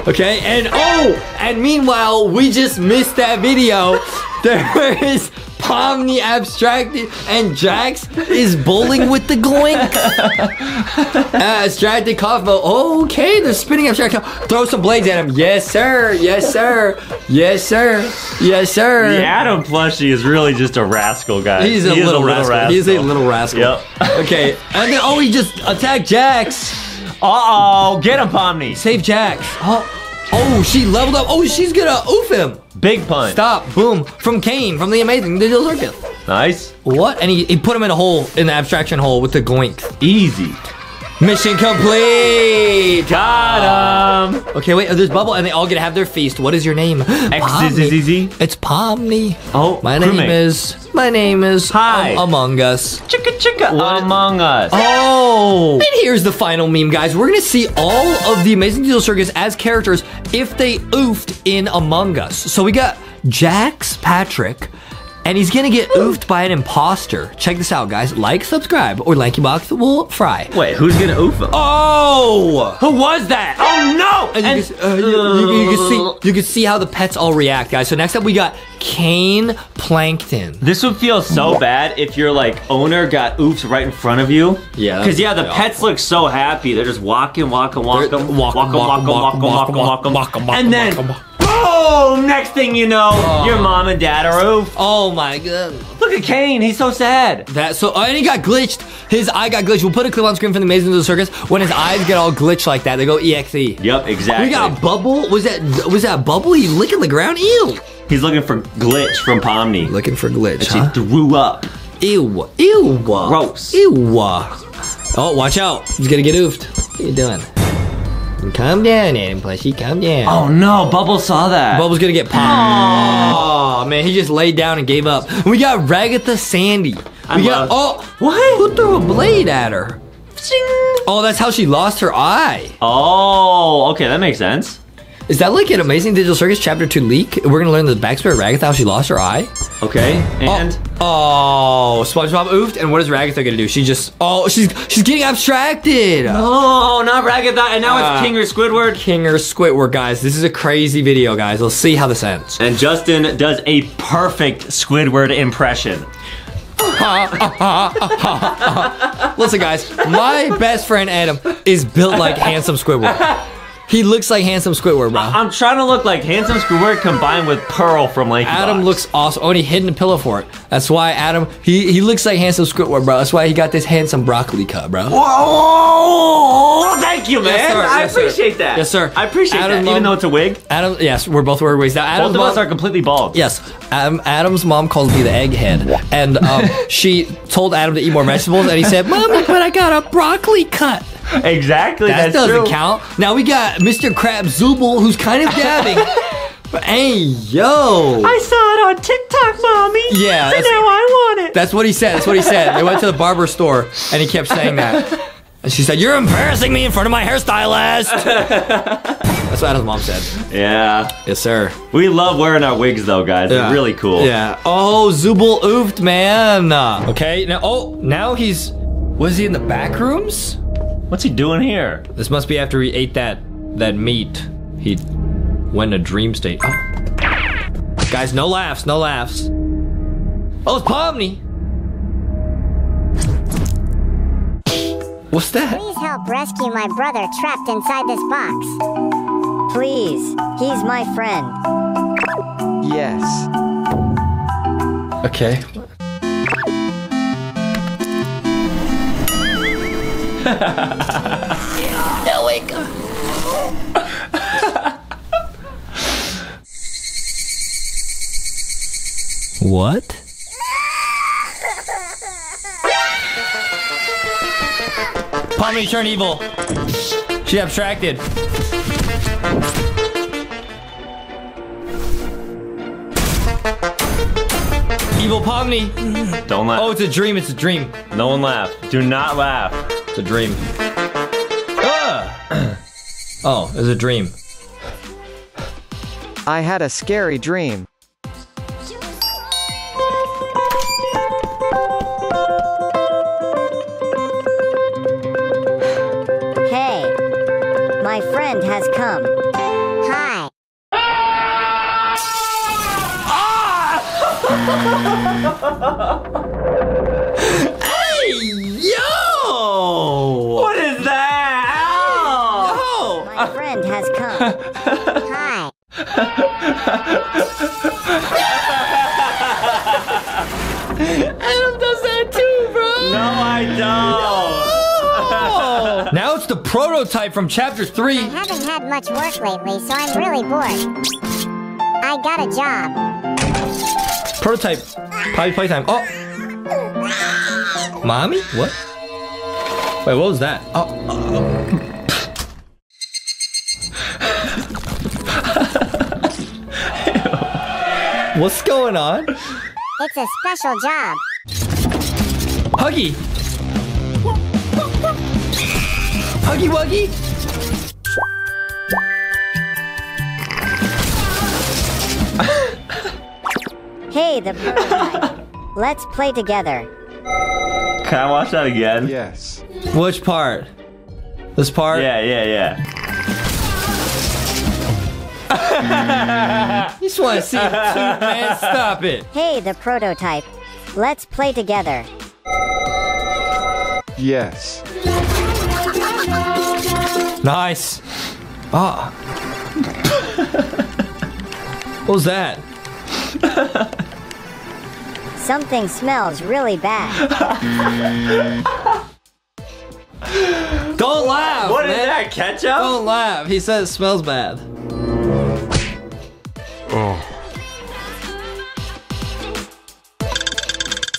Okay, and oh, and meanwhile, we just missed that video. There is Pomni abstracted, and Jax is bowling with the gloink. uh, abstracted Kaufmo. Okay, they're spinning abstracted. Throw some blades at him. Yes, sir. Yes, sir. Yes, sir. Yes, sir. the Adam plushie is really just a rascal, guys. He's a He is little, rascal. He's a little rascal. Yep. okay, and then oh, he just attacked Jax. Uh oh, get him, Pomni. Save Jax. Oh, oh, she leveled up. Oh, she's gonna oof him. Big punch. Stop. Boom. From Caine, from the Amazing Digital Circus. Nice. What? And he, he put him in a hole, in the abstraction hole with the gloink. Easy. Mission complete. Got him. Okay, wait. There's Bubble, and they all get to have their feast. What is your name? XZZZ. It's Pomni. Oh, My name is. My name is. Hi. Um, Among Us. Chicka chicka among us. Oh! And here's the final meme, guys. We're gonna see all of the Amazing Digital Circus as characters if they oofed in Among Us. So we got Jax Patrick, and he's gonna get oofed by an imposter. Check this out, guys. Like, subscribe, or LankyBox will fry. Wait, who's gonna oof him? Oh! Who was that? Oh no! And you, can, uh, you, you- you can see you can see how the pets all react, guys. So next up we got Caine Plankton. This would feel so bad if your like owner got oofs right in front of you. Yeah, Because yeah, the yeah. pets look so happy. They're just walking, walking, walking, They're walking, walking, walking, walking, walking, walking, walking, walking, walking, and then walking, boom! Oh, next thing you know, oh. your mom and dad are oof. Oh my god. Look at Caine, he's so sad. That so oh, and he got glitched. His eye got glitched. We'll put a clip on screen from the Amazing Little Circus. When his eyes get all glitched like that, they go exe. Yep, exactly. We got Bubble. Was that was that Bubble? He licking the ground? Ew. He's looking for glitch from Pomni. Looking for glitch. She Huh? threw up. Ew. Ew. Gross. Ew. Oh, watch out. He's gonna get oofed. What are you doing? Calm down, Adam Plushie. Calm down. Oh no, Bubble saw that. Bubble's gonna get popped. Oh man, he just laid down and gave up. We got Ragatha Sandy. I We got love- oh what? Who threw a blade at her? Oh, that's how she lost her eye. Oh, okay, that makes sense. Is that like an Amazing Digital Circus Chapter 2 leak? We're gonna learn the backstory of Ragatha, how she lost her eye? Okay, and Oh, SpongeBob oofed, and what is Ragatha gonna do? She just, oh, she's she's getting abstracted. oh, not Ragatha, and now Uh, it's Kinger Squidward. Kinger Squidward, guys. This is a crazy video, guys. Let's see how this ends. And Justin does a perfect Squidward impression. Listen, guys, my best friend Adam is built like handsome Squidward. He looks like handsome Squidward, bro. I'm trying to look like handsome Squidward combined with Pearl from Lanky Adam Box. looks awesome. Oh, and he hidden a pillow for it. That's why Adam, he, he looks like handsome Squidward, bro. That's why he got this handsome broccoli cut, bro. Whoa! Thank you, man. Yes, sir. I Yes, sir. appreciate that. Yes, sir. I appreciate Adam's that, mom- even though it's a wig. Adam, yes, we're both wearing wigs now. Adam's Both of us are completely bald. Yes, Adam, Adam's mom calls me the egghead, and um, she told Adam to eat more vegetables, and he said, "Mommy, but I got a broccoli cut." Exactly. That that's doesn't true. count. Now we got Mr. Crab Zooble, who's kind of dabbing. but hey, yo. I saw it on TikTok, mommy. Yeah, And that's- now I want it. That's what he said. That's what he said. They went to the barber store, and he kept saying that. And she said, "You're embarrassing me in front of my hairstylist." That's what Adam's mom said. Yeah. Yes, sir. We love wearing our wigs though, guys. Yeah. They're really cool. Yeah. Oh, Zooble oofed, man. Okay. Now, oh, now he's. Was he in the back rooms? What's he doing here? This must be after he ate that that meat. He went in a dream state. Oh. Guys, no laughs, no laughs. Oh, it's Pomni. What's that? Please help rescue my brother trapped inside this box. Please, he's my friend. Yes. Okay. No, wake up. What? Pomni turned evil. She abstracted. Evil Pomni. Don't laugh. Oh, it's a dream. It's a dream. No one laugh. Do not laugh. A dream. Ugh. Ah! oh, it's a dream. I had a scary dream. Hi. Adam does that too, bro. No, I don't. now it's the prototype from chapter three. I haven't had much work lately, so I'm really bored. I got a job. Prototype. Potty playtime. Oh. Mommy? What? Wait, what was that? Oh. What's going on? It's a special job. Huggy. Huggy Wuggy. Hey, the prototype. Let's play together. Can I watch that again? Yes. Which part? This part? Yeah, yeah, yeah. You just want to see it too, man. Stop it. Hey, the prototype. Let's play together. Yes. Nice. Ah. What was that? Something smells really bad. Don't laugh. What is man. that, ketchup? Don't laugh. He said it smells bad.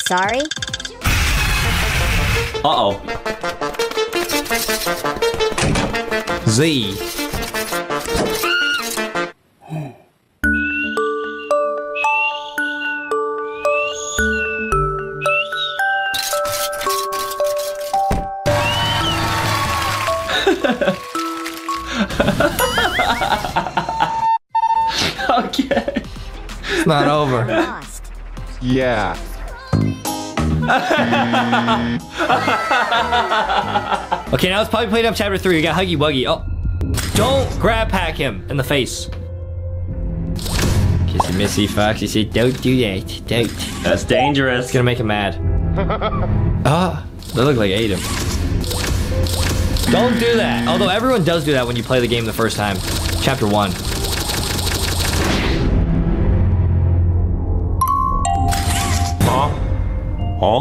Sorry? Uh-oh. Z. not over. Yeah. Okay, now it's Poppy Playtime chapter three. We got Huggy Wuggy. Oh, don't GrabPack him in the face. Kissy Missy Foxy said, "Don't do that. Don't." That's dangerous. It's gonna make him mad. Ah, they look like ate him. Don't do that. Although everyone does do that when you play the game the first time. Chapter one.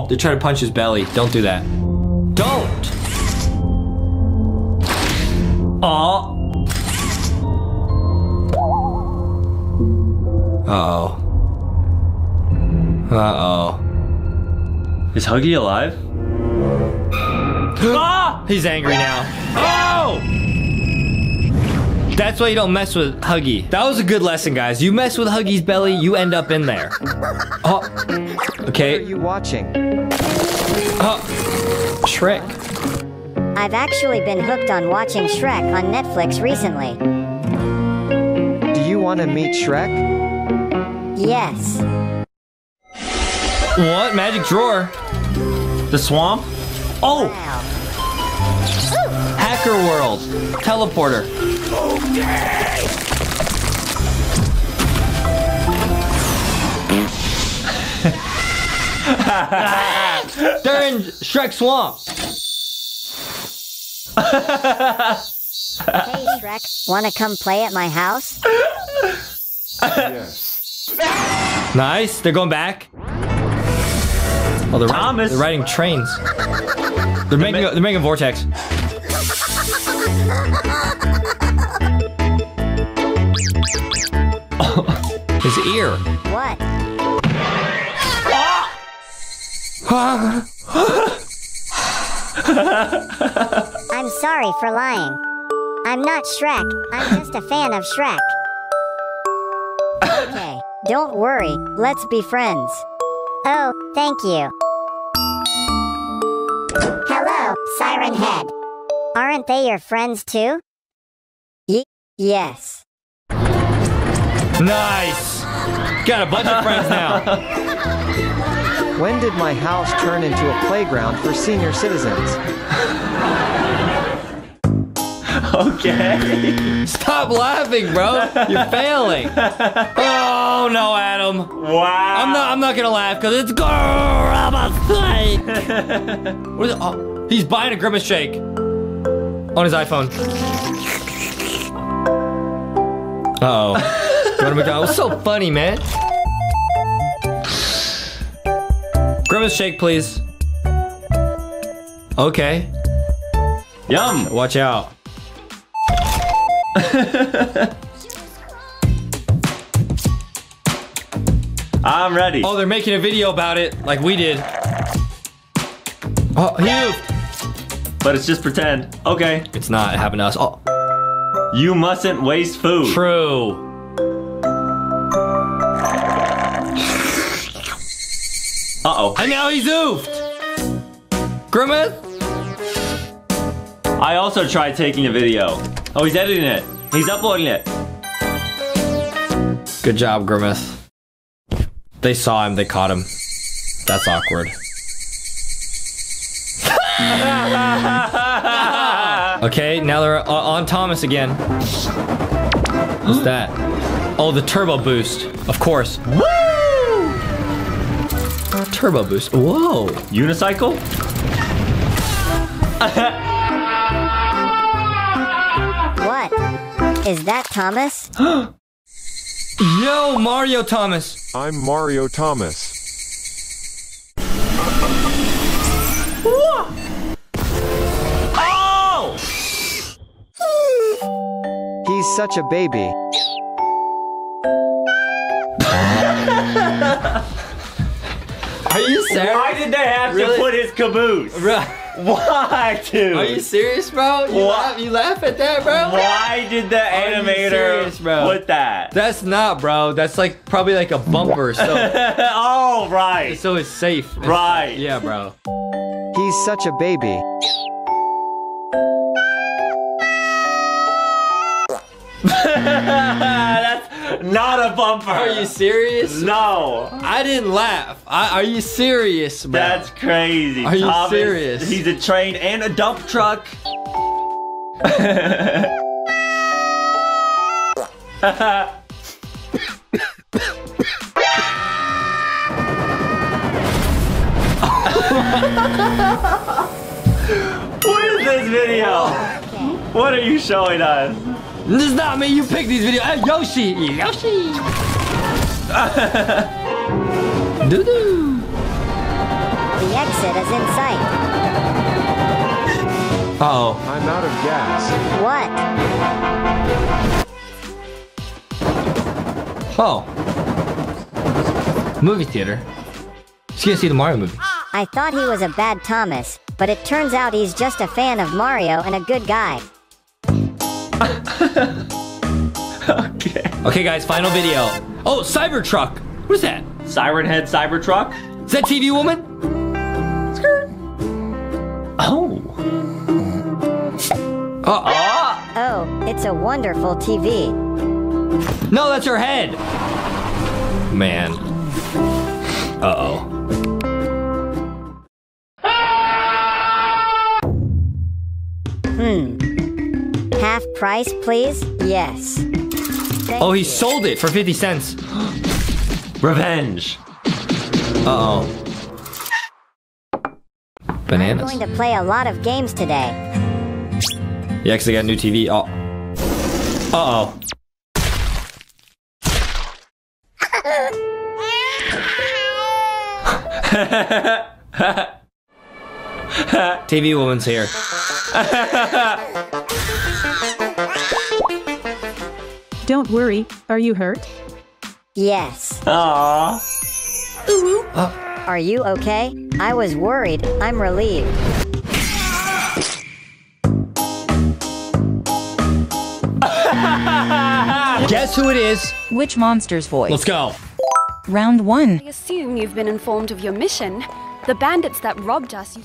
They try to punch his belly. Don't do that. Don't. Aw. Uh oh. Uh oh. Is Huggy alive? ah! He's angry now. Oh! That's why you don't mess with Huggy. That was a good lesson, guys. You mess with Huggy's belly, you end up in there. Oh. What are you watching? Oh. Shrek. I've actually been hooked on watching Shrek on Netflix recently. Do you want to meet Shrek? Yes. What? Magic drawer. The swamp? Oh! Wow. Hacker world. Teleporter. They're in Shrek Swamp. Hey Shrek, wanna come play at my house? Yes. Nice. They're going back. Oh, they're, Thomas. they're riding trains. They're making a, they're making a vortex. His ear. I'm sorry for lying. I'm not Shrek. I'm just a fan of Shrek. Okay, don't worry. Let's be friends. Oh, thank you. Hello, Siren Head. Aren't they your friends too? Y- yes. Nice. Got a bunch of friends now. When did my house turn into a playground for senior citizens? Okay. Stop laughing, bro. You're failing. Oh no, Adam. Wow. I'm not. I'm not gonna laugh because it's Grimace Shake. what is it? Oh, he's buying a Grimace Shake on his iPhone. Uh oh. Go to McDonald's. So funny, man. Grimace Shake, please. Okay. Yum. Watch out. I'm ready. Oh, they're making a video about it, like we did. Oh, moved. But it's just pretend. Okay. It's not. It happened to us. Oh, You mustn't waste food. true. Uh-oh. And now he's oofed. Grimace? I also tried taking a video. Oh, he's editing it. He's uploading it. Good job, Grimace. They saw him. They caught him. That's awkward. Okay, now they're uh, on Thomas again. What's that? Oh, the turbo boost. Of course. Woo! Turbo boost. Whoa. Unicycle? What? Is that Thomas? Yo, Mario Thomas. I'm Mario Thomas. Oh! He's such a baby. Are you serious? Why did they have Really? to put his caboose? Why, dude? Are you serious, bro? You, laugh, you laugh at that, bro? Why did the you animator serious, bro? put that? That's not, bro. That's like probably like a bumper, so oh, right. so it's safe. It's- Right. Yeah, bro. He's such a baby. Not a bumper. Are you serious? No. I didn't laugh. I, are you serious, bro? That's crazy. Are you serious? He's a train and a dump truck. what is this video? What are you showing us? This is not me. You picked these videos. Hey, Yoshi. Yoshi. Doo doo. The exit is in sight. Uh oh. I'm out of gas. What? Oh. Movie theater. She's gonna see the Mario movie. I thought he was a bad Thomas, but it turns out he's just a fan of Mario and a good guy. Okay. Okay, guys, final video. Oh, Cybertruck. What is that? Siren Head Cybertruck? Is that TV woman? Oh. Uh Oh, Oh, it's a wonderful TV. no, that's her head. Man. Uh oh. Hmm. Half price, please? Yes. Thank Oh, he you. sold it for 50 cents. Revenge. Uh oh. I'm Bananas. going to play a lot of games today. Yeah, because I got a new TV. Oh. Uh oh. TV woman's here. Don't worry, are you hurt? Yes. Aww. Are you okay? I was worried. I'm relieved. Guess who it is? Which monster's voice? Let's go. Round one. I assume you've been informed of your mission. The bandits that robbed us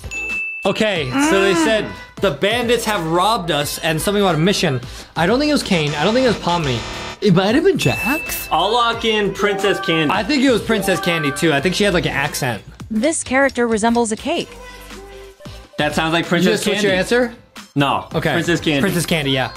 Okay, so they ah. said the bandits have robbed us and something about a mission. I don't think it was Caine. I don't think it was Pomni. It might have been Jax. I'll lock in Princess Candy. I think it was Princess Candy too. I think she had like an accent. This character resembles a cake. That sounds like You Princess just switch Candy. your answer? No. Okay. Princess Candy. Princess Candy, yeah.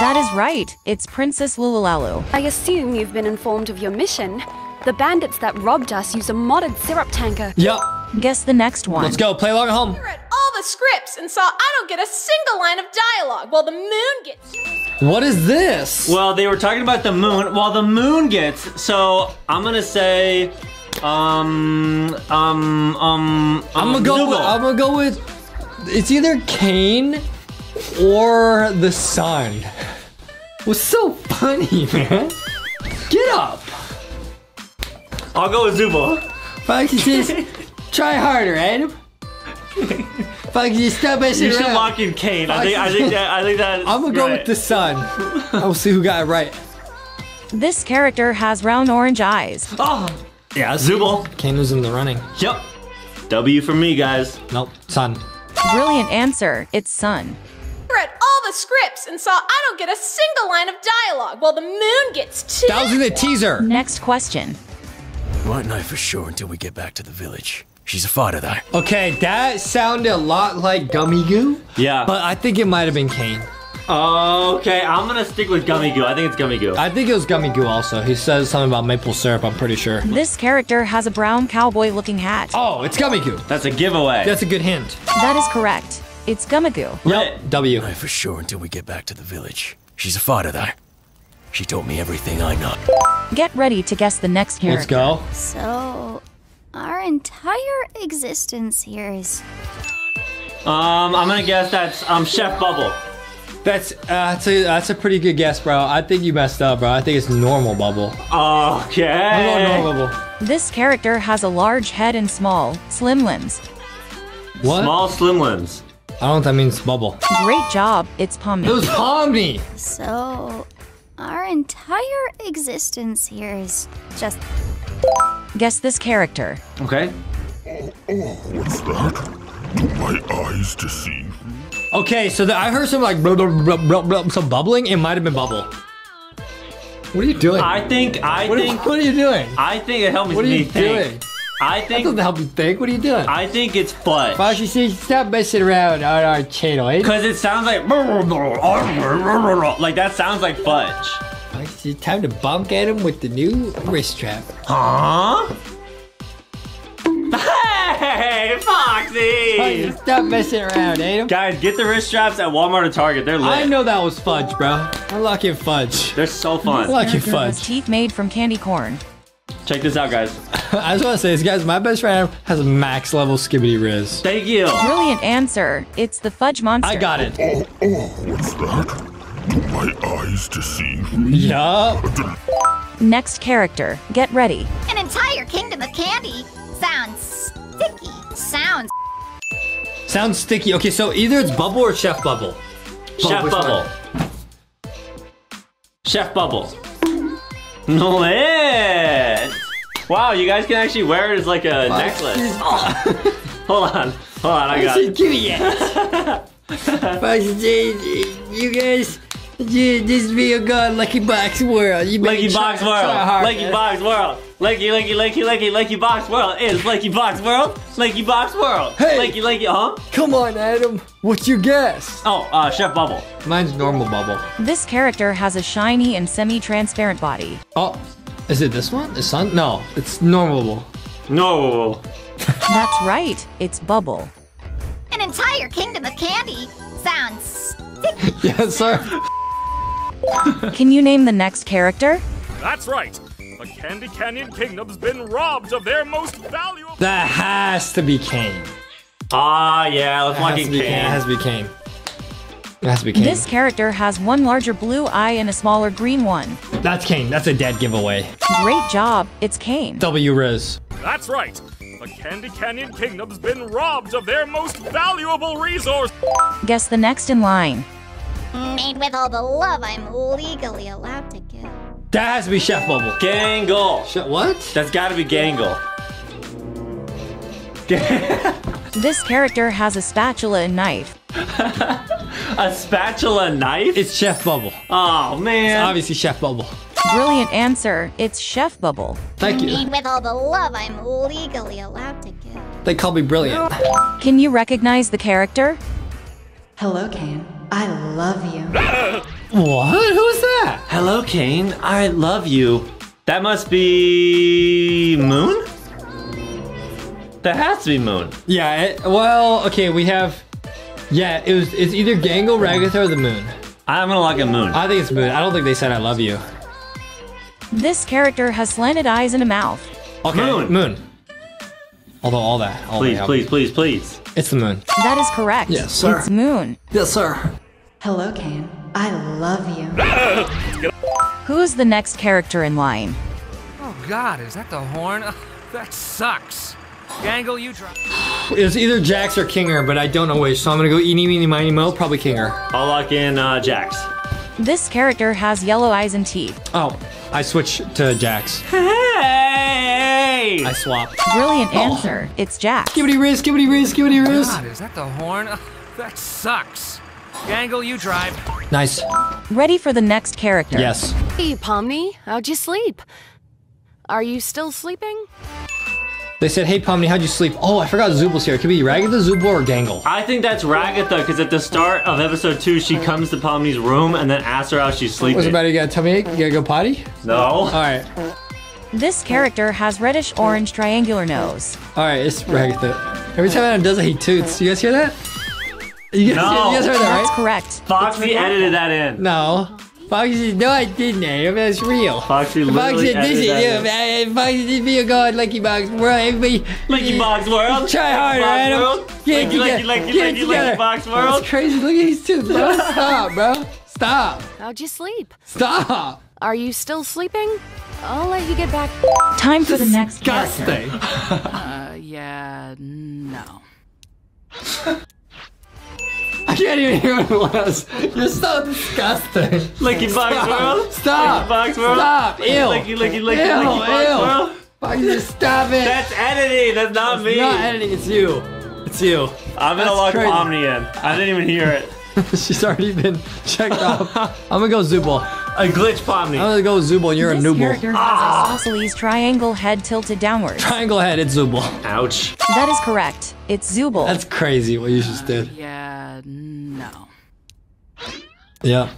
That is right. It's Princess Loolilalu. I assume you've been informed of your mission. The bandits that robbed us use a modded syrup tanker. Yep. Guess the next one. Let's go. Play along at home. read all the scripts and saw I don't get a single line of dialogue while the moon gets. What is this? Well, they were talking about the moon. Well, the moon gets. So I'm gonna say, um, um, um. I'm gonna go. With, I'm gonna go with. It's either Caine or the sun. Was so funny, man. Get up. I'll go with Zooble. Fuck just try harder, Adam. Fuck you, stop messing You should around. lock in Caine. I think. I think that. I think that. I'm gonna go with the sun. I'll see who got it right. This character has round orange eyes. Oh. Yeah, Zooble. Caine was in the running. Yep. W for me, guys. Nope. Sun. Brilliant answer. It's Sun. read all the scripts and saw I don't get a single line of dialogue while the moon gets two. That was in the teaser. Next question. Won't know for sure until we get back to the village. She's a fighter, though. Okay, that sounded a lot like Gummy Goo, Yeah. but I think it might have been Caine. Okay, I'm gonna stick with Gummy Goo. I think it's Gummy Goo. I think it was Gummy Goo also. He says something about maple syrup, I'm pretty sure. This character has a brown cowboy looking hat. Oh, it's Gummy Goo. That's a giveaway. That's a good hint. That is correct. It's Gummy Goo. Yep. W. Know for sure until we get back to the village. She's a fighter, though. She told me everything I know. Get ready to guess the next character. Let's go. So, our entire existence here is. Um, I'm gonna guess that's um Chef Bubble. That's uh, that's a that's a pretty good guess, bro. I think you messed up, bro. I think it's normal bubble. Okay. I'm going normal bubble. This character has a large head and small, slim limbs. What? Small slim limbs. I don't know what that means. Bubble. Great job, it's Pomni. It was Pomni. So, our entire existence here is just. Guess this character. Okay. Oh, What's that? Do my eyes deceive? Okay, so the, I heard some like blah, blah, blah, blah, blah, some bubbling. It might have been bubble. What are you doing? I think I what, think Are, what are you doing? I think it helps me think. What are me you think. doing? I That think doesn't help you think. What are you doing? I think it's fudge. Foxy, see, stop messing around on our channel. Eh? Cause it sounds like like that sounds like fudge. Foxy, time to bonk at him with the new wrist strap. Huh? Hey, Foxy! Oh, Foxy, stop messing around, Adam. Guys, get the wrist straps at Walmart or Target. They're lit. I know that was fudge, bro. I'm lucky fudge. They're so fun. Lucky Character has fudge. teeth made from candy corn. Check this out, guys. I just want to say this, guys. My best friend has a max level skibidi riz. Thank you. Brilliant answer. It's the fudge monster. I got it. Oh, oh, what's that? Do my eyes deceive? Yup. Next character. Get ready. An entire kingdom of candy sounds sticky. Sounds. Sounds sticky. Okay, so either it's bubble or chef bubble. Chef which Bubble. one? Chef Bubble. Lit. Wow, you guys can actually wear it as like a necklace. hold on, hold on, I got it. Give me that. Foxy, you guys, you, this video called Lucky Box World. You better Lucky try- Box World. try hard, Lucky man. Box World. Lucky, lucky, lucky, lucky, lucky Box World is Lucky Box World. Lucky Box World. Hey. Lucky, lucky, huh? Come on, Adam. What's your guess? Oh, uh, Chef Bubble. Mine's normal bubble. This character has a shiny and semi-transparent body. Oh, is it this one? The sun? No, it's normal bubble. No. That's right. It's Bubble. An entire kingdom of candy sounds sticky. Yes, sir. Can you name the next character? That's right. The Candy Canyon Kingdom's been robbed of their most valuable. That has to be Caine. Ah, yeah, let's It lock has in to be Caine. It has to be Caine. It has to be Caine. This character has one larger blue eye and a smaller green one. That's Caine. That's a dead giveaway. Great job. It's Caine. W Riz. That's right. The Candy Canyon Kingdom's been robbed of their most valuable resource. Guess the next in line. Made with all the love I'm legally allowed to give. That has to be Chef Bubble. Gangle. Sh- what? That's gotta be Gangle. This character has a spatula and knife. A spatula knife? It's Chef Bubble. Oh, It's man. obviously Chef Bubble. Brilliant answer. It's Chef Bubble. Thank you. Made with all the love I'm legally allowed to give. They call me brilliant. Can you recognize the character? Hello, Caine. I love you. What? Who's that? Hello, Caine. I love you. That must be Moon. That has to be Moon. Yeah. It, well, okay. We have. Yeah, it was. It's either Gangle, Ragatha, or the Moon. I'm gonna lock in Moon. I think it's Moon. I don't think they said I love you. This character has slanted eyes and a mouth. Okay. Moon. Moon. Although all that. All Please, please, please, please. It's the Moon. That is correct. Yes, sir. It's Moon. Yes, sir. Hello, Caine. I love you. Who's the next character in line? Oh God, is that the horn? That sucks. Gangle, you try. It's either Jax or Kinger, but I don't know which. So I'm gonna go eeny, meeny, miny, mo. Probably Kinger. I'll lock in uh, Jax. This character has yellow eyes and teeth. Oh, I switched to Jax. Hey! I swapped. Brilliant answer. It's Jax. Skibidi riz, skibidi riz, skibidi riz. God, is that the horn? That sucks. Gangle, you drive. Nice. Ready for the next character. Yes. Hey, Pomni, how'd you sleep? Are you still sleeping? They said, "Hey, Pomni, how'd you sleep?" Oh, I forgot Zooble's here. It could be Ragatha, Zubal, or Gangle. I think that's Ragatha because at the start of episode two, she comes to Pomni's room and then asks her how she's sleeping. What's about? You got a tummy ache? You gotta go potty? No. All right. This character has reddish orange triangular nose. All right, it's Ragatha. Every time Adam does it, he toots. You guys hear that? You guys, No. you guys heard that, That's correct. Foxy edited that in. No. Foxy no, I didn't. I mean, that's real. Foxy Fox literally said, this is, edited yeah, that man, Foxy did be a god, Lucky Box World. Everybody, Lucky Box World. Try harder, Box Adam. World. Get it Lucky, lucky, together. lucky, Get lucky, lucky together. Box That's World. crazy. Look at these two, bro. Stop, bro. Stop. How'd you sleep? Stop. Are you still sleeping? I'll let you get back. Time for the next Disgusting. Uh, yeah, no. I can't even hear what it was. You're so disgusting. Lucky Box Stop. World. Stop. Lucky Box World. Stop. Ew. Lucky, lucky, lucky, Ew, lucky Box ew. World. Just stop it. That's editing. That's not It's me. not editing. It's you. It's you. I'm gonna That's lock crazy. Omni in. I didn't even hear it. She's already been checked off. I'm gonna go Zooble. A glitch Pomni. I'm gonna go Zooble and you're a This Nubul. character has Ah. a isosceles triangle head tilted downward. Triangle head, it's Zooble. Ouch. That is correct. It's Zooble. That's crazy what you just did. Yeah, no. Yeah.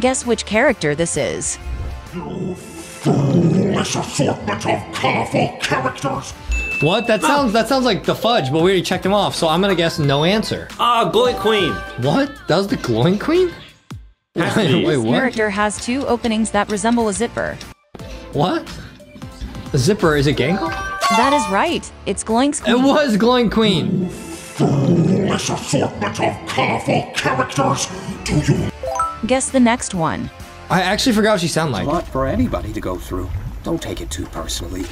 Guess which character this is. Foolish assortment of colorful characters. What? That sounds that sounds like the fudge, but we already checked him off, so I'm gonna guess no answer. Ah, Glory Queen. What? That was the Gloink queen? Has Wait, be. This what? character has two openings that resemble a zipper. What? A zipper is it Gangle? That is right. It's Gloink's It queen. was Gloink queen. Foolish assortment of colorful characters. Do you Guess the next one. I actually forgot what she sounded A like. lot for anybody to go through. Don't take it too personally.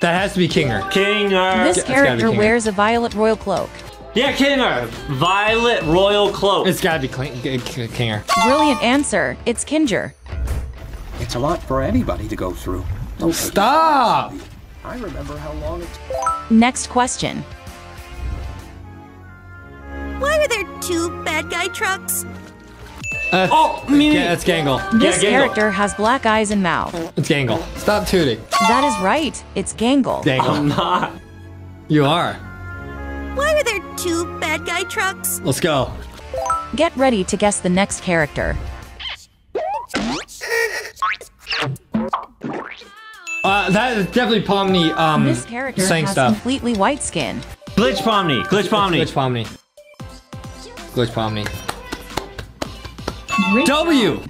That has to be Kinger. Kinger. This It's gotta be character Kinger. wears a violet royal cloak. Yeah, Kinger. Violet Royal Cloak. It's gotta be Cl- K- K- Kinger. Brilliant answer. It's Kinger. It's a lot for anybody to go through. Don't take Stop! I remember how long it Next question. Why are there two bad guy trucks? Uh, Oh, me. yeah, it's Gangle. This Gangle. character has black eyes and mouth. It's Gangle. Stop tooting. That is right. It's Gangle. Gangle. I'm not. You are. Why are there two bad guy trucks? Let's go. Get ready to guess the next character. Uh, that is definitely Pomni. Um, This character saying has stuff. completely white skin. Glitch Pomni. Glitch Pomni. Glitch Pomni. Glitch Pomni. W.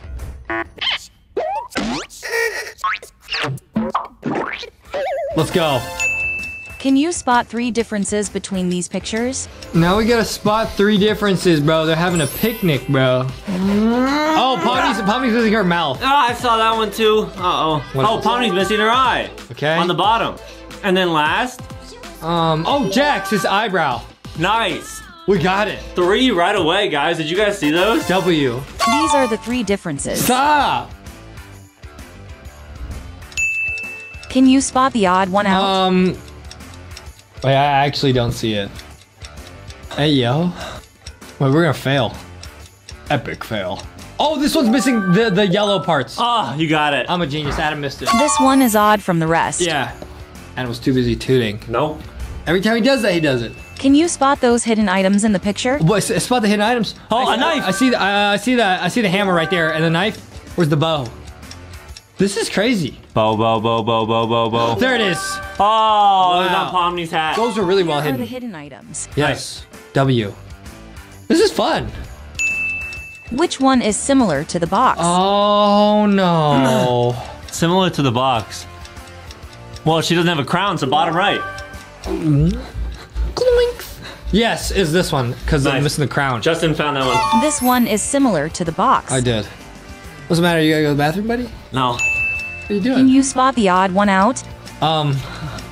Let's go. Can you spot three differences between these pictures? Now we gotta spot three differences, bro. They're having a picnic, bro. Oh, Pomni's, Pomni's missing her mouth. Oh, I saw that one too. Uh oh. What Oh, is? Pomni's missing her eye. Okay. On the bottom. And then last, Um. Oh, Jax, his eyebrow. nice. We got it. Three right away, guys. Did you guys see those? W. These are the three differences. Stop. Can you spot the odd one out? Um. Wait, I actually don't see it. Hey, yo. Wait, we're gonna fail. Epic fail. Oh, this one's missing the, the yellow parts. Oh, you got it. I'm a genius. Adam missed it. This one is odd from the rest. Yeah. Adam was too busy tooting. Nope. Every time he does that, he does it. Can you spot those hidden items in the picture? What? Spot the hidden items. Oh, I, a knife. I see. The, uh, I see the. I see the hammer right there, and the knife. Where's the bow? This is crazy. Bo, bo, bo, bo, bo, bo, bo. There it is. Oh, it was on Pomni's hat. Those are really well Are the hidden. hidden items? Yes. W. This is fun. Which one is similar to the box? Oh no. Similar to the box. Well, she doesn't have a crown, so bottom right. yes, is this one because I'm missing the crown. Justin found that one. This one is similar to the box. I did. What's the matter? You gotta go to the bathroom, buddy? No. What are you doing? Can you spot the odd one out? Um,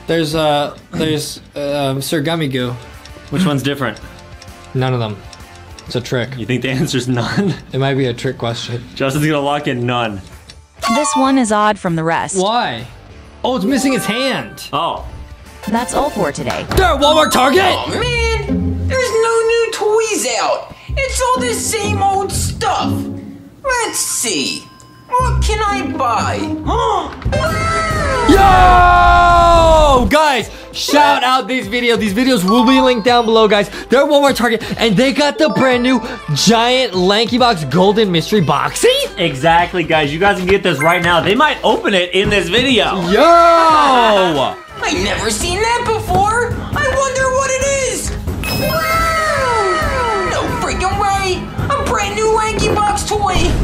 there's uh, there's um, Sir Gummy Goo. Which one's different? None of them. It's a trick. You think the answer's none? It might be a trick question. Justin's gonna lock in none. This one is odd from the rest. Why? Oh, it's missing its hand. Oh. That's all for today. There, Walmart Target. Oh man, there's no new toys out. It's all the same old stuff. Let's see. What can I buy? Yo, guys, shout out these videos. These videos will be linked down below, guys. They're at Walmart Target, and they got the brand new giant Lanky Box Golden Mystery Boxy. Exactly, guys. You guys can get this right now. They might open it in this video. Yo! I never seen that before. I wonder what it is. No freaking way! A brand new Lanky Box Box toy.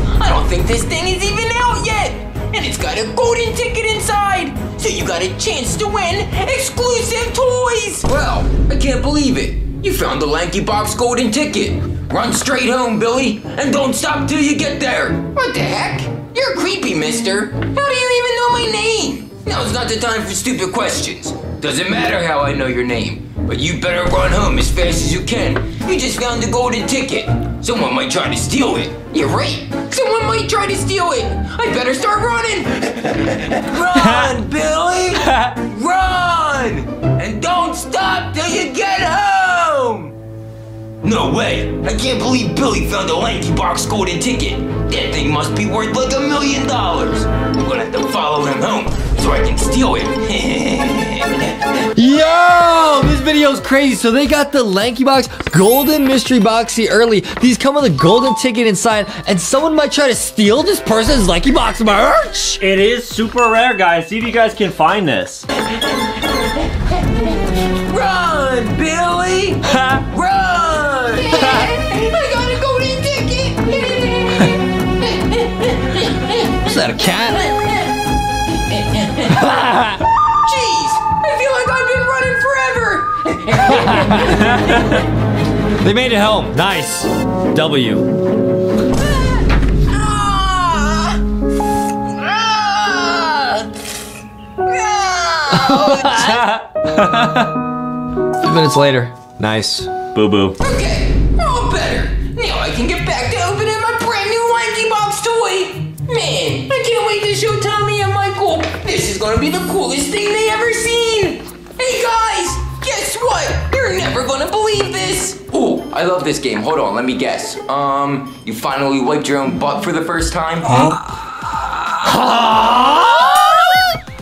I don't think this thing is even out yet. And it's got a golden ticket inside. So you got a chance to win exclusive toys. Wow, I can't believe it. You found the Lanky Box golden ticket. Run straight home, Billy, and don't stop till you get there. What the heck? You're creepy, mister. How do you even know my name? Now's not the time for stupid questions. Doesn't matter how I know your name, but you better run home as fast as you can. You just found the golden ticket. Someone might try to steal it. You're right. Someone might try to steal it. I better start running. Run, Billy! Run! And don't stop till you get home! No way! I can't believe Billy found a Lanky Box golden ticket. That thing must be worth like a million dollars. I'm gonna have to follow him home so I can steal it. Yo, this video's crazy. So they got the Lanky Box Golden Mystery Boxy early. These come with a golden ticket inside, and someone might try to steal this person's Lanky Box merch. It is super rare, guys. See if you guys can find this. That a cat? Jeez, I feel like I've been running forever! They made it home. Nice. W. Ah. Ah. Two minutes later. Nice. Boo boo. Okay, gonna be the coolest thing they ever seen. Hey guys, guess what? You're never gonna believe this. Ooh, I love this game. Hold on, let me guess. Um, you finally wiped your own butt for the first time?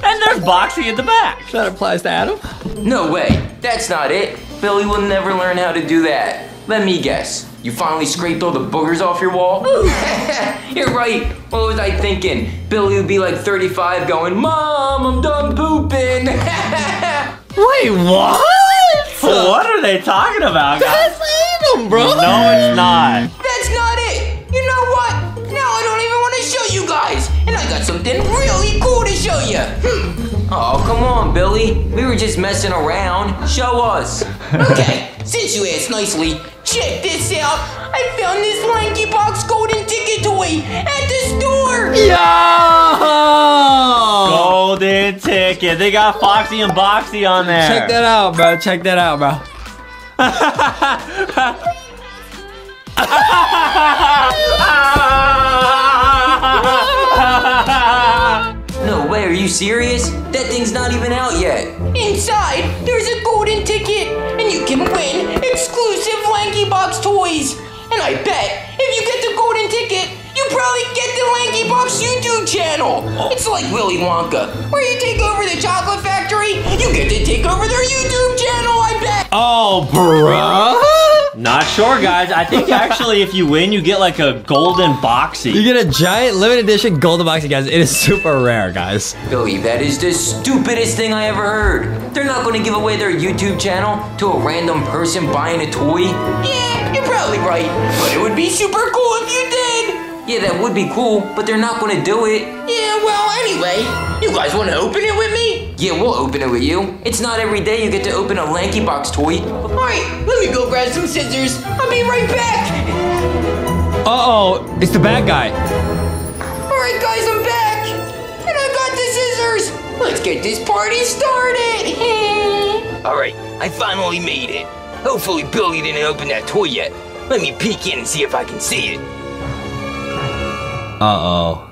And there's Boxy in the back. That applies to Adam? No way. That's not it. Billy will never learn how to do that. Let me guess. You finally scraped all the boogers off your wall? You're right. What was I thinking? Billy would be like 35 going, Mom, I'm done pooping. Wait, what? What are they talking about, guys? That's Adam, bro. No, it's not. That's not it. You know what? Now I don't even want to show you guys. And I got something really cool to show you. Hmm. Oh, come on, Billy. We were just messing around. Show us. Okay, since you asked nicely, check this out. I found this Lanky Box golden ticket toy at the store. Yo! Golden ticket. They got Foxy and Boxy on there. Check that out, bro. Check that out, bro. No way, are you serious? That thing's not even out yet. Inside, there's a golden ticket, and you can win exclusive Lanky Box toys. And I bet if you get the golden ticket, you probably get the Lanky Box YouTube channel. It's like Willy Wonka, where you take over the chocolate factory, you get to take over their YouTube channel. Oh, bro. Not sure, guys. I think actually, if you win, you get like a golden Boxy. You get a giant limited edition golden boxy, guys. It is super rare, guys. Billy, that is the stupidest thing I ever heard. They're not going to give away their YouTube channel to a random person buying a toy. Yeah, you're probably right, but it would be super cool if you did. Yeah, that would be cool, but they're not going to do it. Yeah, well, anyway, you guys want to open it with me? Yeah, we'll open it with you. It's not every day you get to open a Lanky Box toy. All right, let me go grab some scissors. I'll be right back. Uh-oh. It's the bad guy. All right, guys, I'm back. And I got the scissors. Let's get this party started. All right, I finally made it. Hopefully Billy didn't open that toy yet. Let me peek in and see if I can see it. Uh-oh.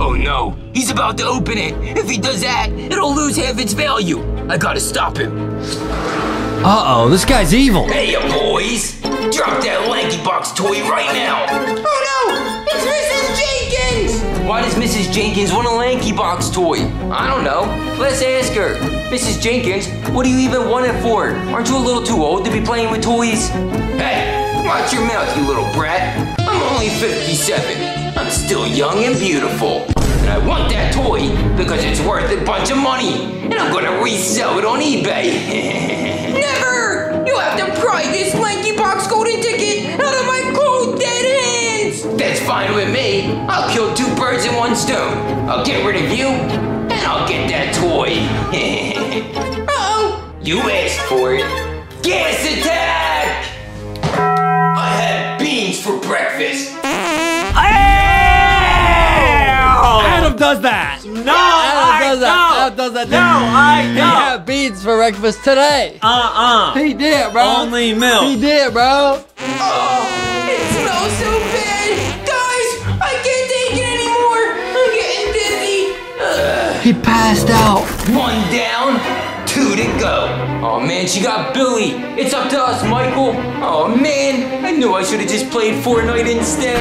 Oh no, he's about to open it. If he does that, it'll lose half its value. I gotta stop him. Uh-oh. This guy's evil. Hey, ya boys! Drop that Lanky Box toy right now! Oh no! It's Mrs. Why does Mrs. Jenkins want a Lanky Box toy? I don't know. Let's ask her. Mrs. Jenkins, what do you even want it for? Aren't you a little too old to be playing with toys? Hey, watch your mouth, you little brat. I'm only 57. I'm still young and beautiful. And And I want that toy because it's worth a bunch of money. And I'm gonna resell it on eBay. Never! You have to pry this Lanky Box golden ticket That's fine with me. I'll kill two birds in one stone. I'll get rid of you, and I'll get that toy. Uh-oh! You asked for it. Gas attack! I had beans for breakfast. Adam does that. No, Adam I does that. don't. Adam does that. No, I He don't. He had beans for breakfast today. Uh-uh. He did, bro. Only milk. He did, bro. Oh, He passed out. One down, two to go. Oh man, she got Billy. It's up to us, Michael. Oh man, I knew I should have just played Fortnite instead.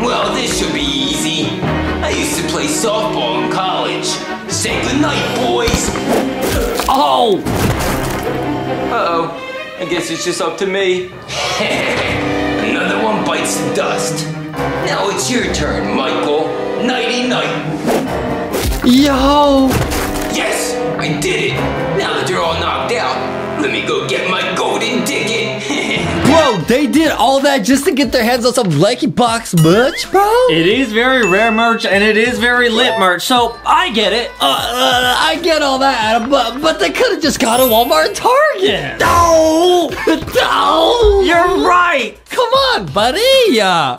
Well, this should be easy. I used to play softball in college. Say goodnight, boys. Oh! Uh-oh. I guess it's just up to me. Another one bites the dust. Now it's your turn, Michael. Nighty night. Yo! Yes, I did it. Now that they're all knocked out, let me go get my golden ticket. Bro, they did all that just to get their hands on some Lanky Box merch, bro? It is very rare merch and it is very lit merch, so I get it. Uh, uh, I get all that, Adam, but, but they could have just got a Walmart and Target. No! No! You're right! Come on, buddy. Uh,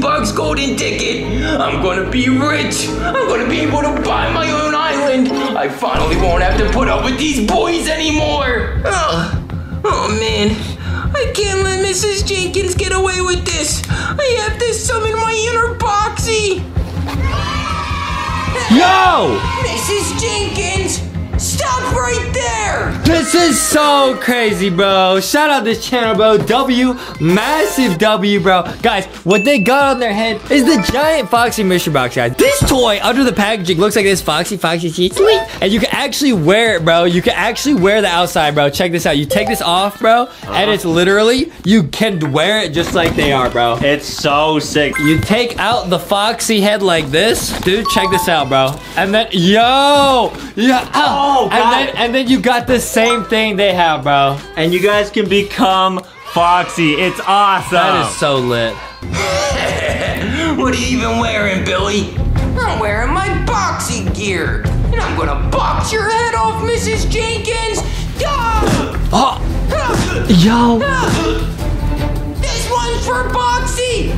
Box golden ticket. I'm gonna be rich. I'm gonna be able to buy my own island. I finally won't have to put up with these boys anymore. Ugh. Oh man. I can't let Mrs. Jenkins get away with this. I have to summon my inner Boxy. Yo! Mrs. Jenkins, stop right there. This is so crazy, bro. Shout out this channel, bro. W, massive W, bro. Guys, what they got on their head is the giant Foxy mystery box, guys. This toy under the packaging looks like this Foxy Foxy cheat sweet. And you can actually wear it, bro. You can actually wear the outside, bro. Check this out. You take this off, bro, and it's literally, you can wear it just like they are, bro. It's so sick. You take out the Foxy head like this. Dude, check this out, bro. And then, yo! Yeah. Ah, oh, and God. then, and then you got the same thing they have, bro. And you guys can become Foxy. It's awesome. That is so lit. what are you even wearing, Billy? I'm wearing my boxy gear. And I'm gonna box your head off, Mrs. Jenkins. Ah! Oh, yo. This one's for Boxy.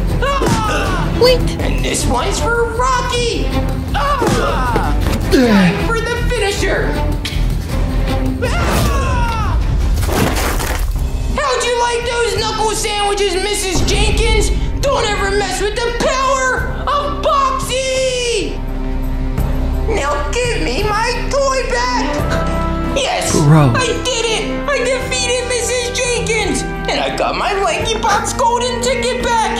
Wait. And this one's for Rocky. Time for the finisher. Like those knuckle sandwiches, Mrs. Jenkins? Don't ever mess with the power of Boxy! Now give me my toy back! Yes! Bro. I did it! I defeated Mrs. Jenkins! And I got my Lanky Box golden ticket back!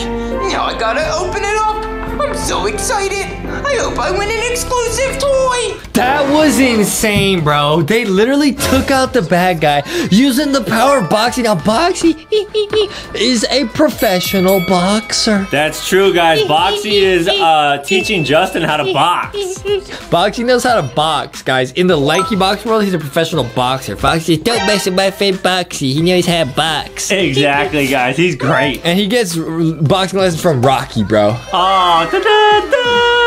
Now I gotta open it up! I'm so excited! I hope I win an exclusive toy! That was insane, bro. They literally took out the bad guy using the power of boxing. Now, Boxy is a professional boxer. That's true, guys. Boxy is uh, teaching Justin how to box. Boxy knows how to box, guys. In the lanky box world, he's a professional boxer. Boxy, don't mess with my friend Boxy. He knows how to box. Exactly, guys. He's great. And he gets boxing lessons from Rocky, bro. Oh, da da da.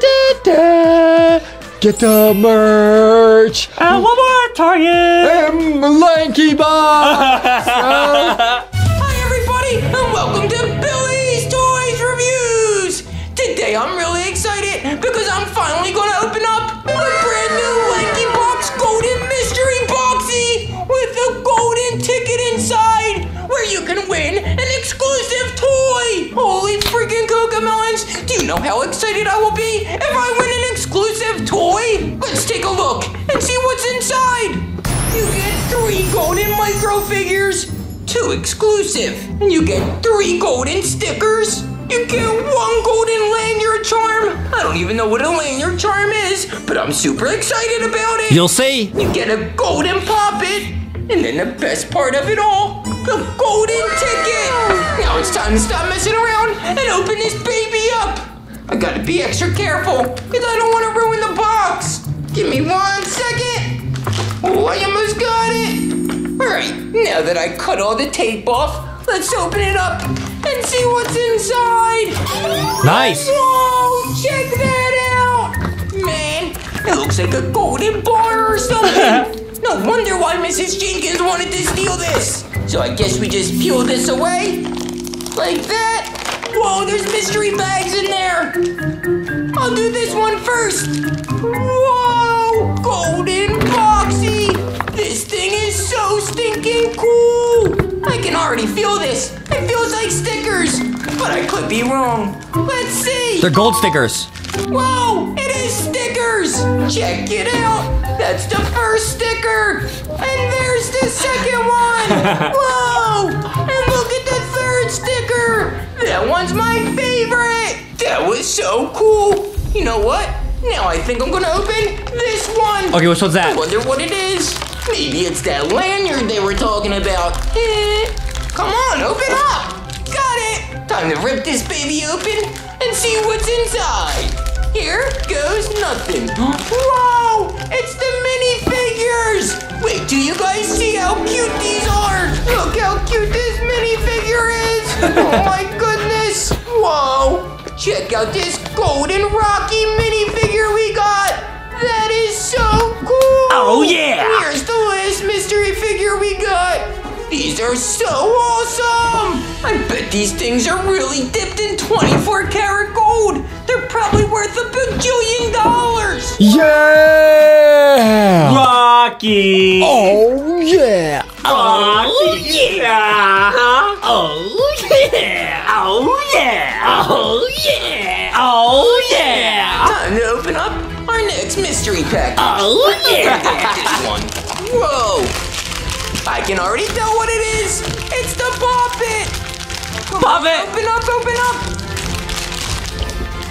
Da, da, da. Get the merch. And one more target. Um, lanky box. Hi, everybody, and welcome to Billy's Toys Reviews! Today I'm really excited because I'm finally gonna open up a brand new Lanky Box Golden Mystery Boxy with a golden ticket inside where you can win an exclusive toy! Holy Cocomelons! Do you know how excited I will be if I win an exclusive toy? Let's take a look and see what's inside! You get three golden micro figures, two exclusive, and you get three golden stickers. You get one golden lanyard charm. I don't even know what a lanyard charm is, but I'm super excited about it. You'll see. You get a golden poppet, and then the best part of it all, the golden ticket. Now it's time to stop messing around and open this baby up. I gotta be extra careful, because I don't want to ruin the box. Give me one second. Oh, I almost got it. All right, now that I cut all the tape off, let's open it up and see what's inside. Nice. Whoa, check that out. Man, it looks like a golden bar or something. no wonder why Mrs. Jenkins wanted to steal this. So I guess we just peel this away. Like that. Whoa, there's mystery bags in there. I'll do this one first. Whoa, golden boxy. This thing is so stinking cool. I can already feel this. It feels like stickers, but I could be wrong. Let's see. They're gold stickers. Whoa, it is stickers. Check it out. That's the first sticker. And there's the second one. Whoa, and look at the third sticker. That one's my favorite. That was so cool. You know what? Now I think I'm gonna open this one. Okay, which one's that? I wonder what it is. Maybe it's that lanyard they were talking about. Eh. Come on, open up. Got it. Time to rip this baby open and see what's inside. Here goes nothing. Whoa! It's the minifigures! Wait do you guys see how cute these are! Look how cute this minifigure is! Oh my goodness! Whoa! Check out this golden Rocky minifigure we got! That is so cool! Oh, yeah! Here's the last mystery figure we got! These are so awesome! I bet these things are really dipped in 24 karat gold! They're probably worth a bajillion dollars! Yeah. Rocky. Oh yeah. Oh yeah. Uh-huh. Oh yeah. Oh yeah. Oh yeah. Oh yeah. Time to open up our next mystery package. Oh, yeah. this one. Whoa! I can already tell what it is. It's the Poppet. Come on, Poppet. Open up, open up.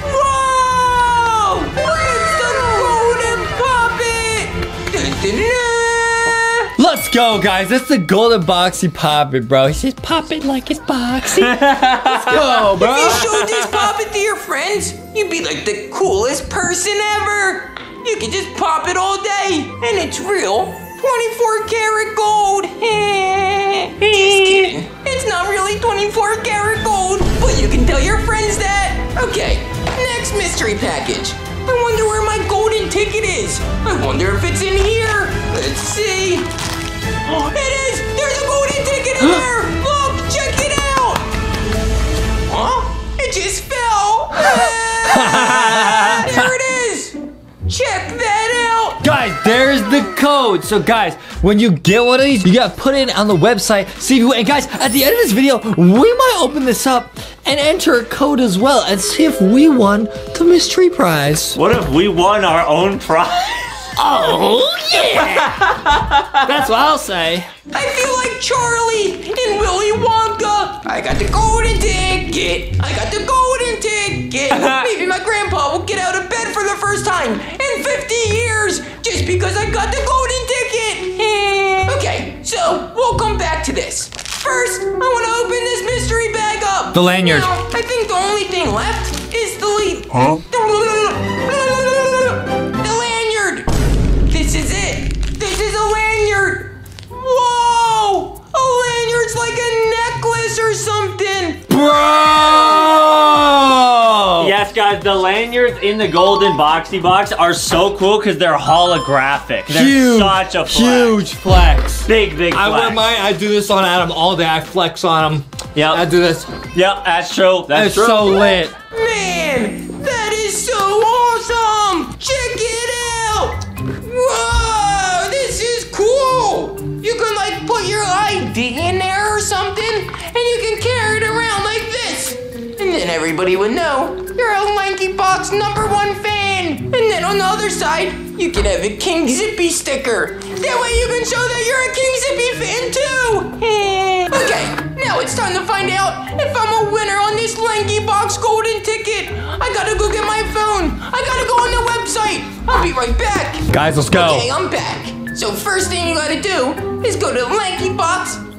Whoa! It's the golden Poppet. Dun, dun, dun. Let's go, guys. That's the golden boxy poppet, bro. He says pop it like it's boxy. Let's go, bro. If you showed this Poppet to your friends, you'd be like the coolest person ever. You can just pop it all day, and it's real. 24 karat gold. just kidding. It's not really 24 karat gold, but you can tell your friends that. Okay, next mystery package. I wonder where my golden ticket is. I wonder if it's in here. Let's see. Oh, it is! There's a golden ticket in there! Look, check it out! Huh? It just fell! There it is! Check that! Guys, there's the code. So, guys, when you get one of these, you gotta put it on the website. See if you win. And guys, at the end of this video, we might open this up and enter a code as well and see if we won the mystery prize. What if we won our own prize? Oh yeah! That's what I'll say. I feel like Charlie in Willy Wonka! I got the golden ticket! I got the golden ticket! Maybe my grandpa will get out of bed for the first time in 50 years just because I got the golden ticket! okay, so we'll come back to this. First, I want to open this mystery bag up. The lanyard. Now, I think the only thing left is the lead. Huh? The lanyard! This is it! This is a lanyard! Whoa! A lanyard's like a necklace or something! Bro! Yes, guys, the lanyards in the golden boxy box are so cool because they're holographic. They're Huge, such a flex. huge flex. Big, big flex. I wear mine. I do this on Adam all day. I flex on him. Yep. I do this. Yep, that's true. That's it's true. so lit. Man, that is so awesome! Check it out! Whoa, this is cool! You can like put your ID in there or something, and you can carry it around like this. And then everybody would know you're a Lanky Box number one fan. And then on the other side, you can have a King Zippy sticker. That way you can show that you're a King Zippy fan too. okay, now it's time to find out if I'm a winner on this Lanky Box golden ticket. I gotta go get my phone. I gotta go on the website. I'll be right back. Guys, let's go. Okay, I'm back. So first thing you gotta do is go to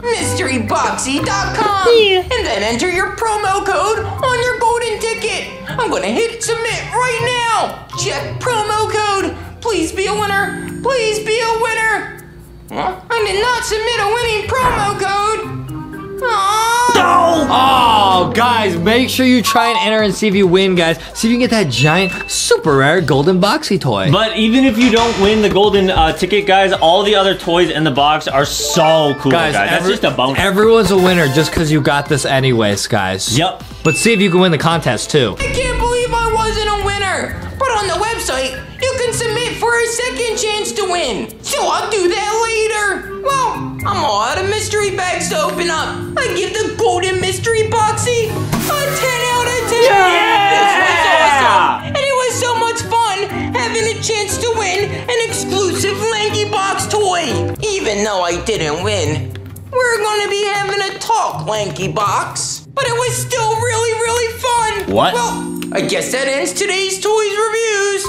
LankyBoxMysteryBoxy.com and then enter your promo code on your golden ticket. I'm gonna hit submit right now. Check promo code. Please be a winner. Please be a winner. Huh? I did not submit a winning promo code. Oh, guys, make sure you try and enter and see if you win, guys. See if you can get that giant, super rare golden boxy toy. But even if you don't win the golden uh, ticket, guys, all the other toys in the box are so cool, guys. That's every- just a bonus. Everyone's a winner just because you got this anyways, guys. Yep. But see if you can win the contest too. I can't believe I wasn't a winner. But on the website, you can submit for a second chance to win. So I'll do that later. Well, I'm all out of mystery bags to open up. I give the golden mystery boxy a 10 out of 10. This was awesome. And it was so much fun having a chance to win an exclusive Lanky Box toy. Even though I didn't win, we're gonna be having a talk, Lanky Box. But it was still really, really fun. What? Well, I guess that ends today's Toys Reviews.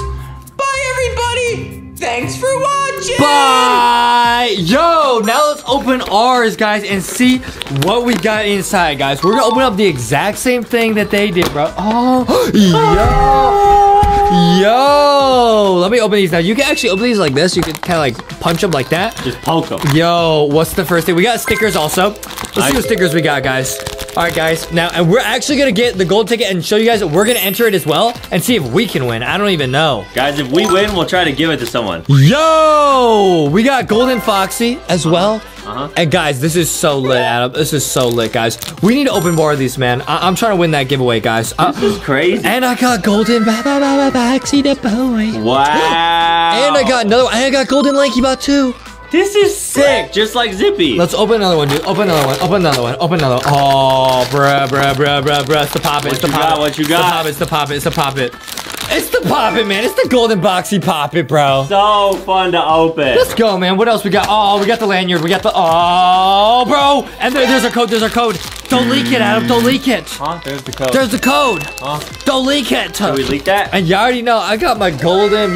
Bye, everybody. Thanks for watching. Bye! Yo, now let's open ours, guys, and see what we got inside, guys. We're gonna open up the exact same thing that they did, bro. Oh, yo! Yo! Let me open these now. You can actually open these like this. You can kind of like punch them like that. Just poke them. Yo, what's the first thing? We got stickers also. Let's see what stickers we got, guys. All right, guys. Now, and we're actually gonna get the gold ticket and show you guys that we're gonna enter it as well and see if we can win. I don't even know. Guys, if we win, we'll try to give it to someone. Yo, we got Golden Foxy as well. Uh-huh. And guys, this is so lit, Adam. This is so lit, guys. We need to open more of these, man. I- am trying to win that giveaway, guys. Uh, This is crazy. and I got Golden Foxy the boy. Wow. And I got another. And I got Golden LankyBot too. This is sick, just like Zippy. Let's open another one, dude. Open another one. Open another one. Open another one. Oh, bruh, bruh, bruh, bruh, bruh. It's the pop it. It's the you pop got? it. What you got? It's the pop it. It's the pop it. It's the pop it. It's the pop it, man. It's the Golden Boxy pop it, bro. so fun to open. Let's go, man. What else we got? Oh, we got the lanyard. We got the. Oh, bro. And there, there's our code. There's our code. Don't leak it, Adam. Don't leak it. Huh? There's the code. There's the code. Huh? Don't leak it. Did we leak that? And you already know I got my golden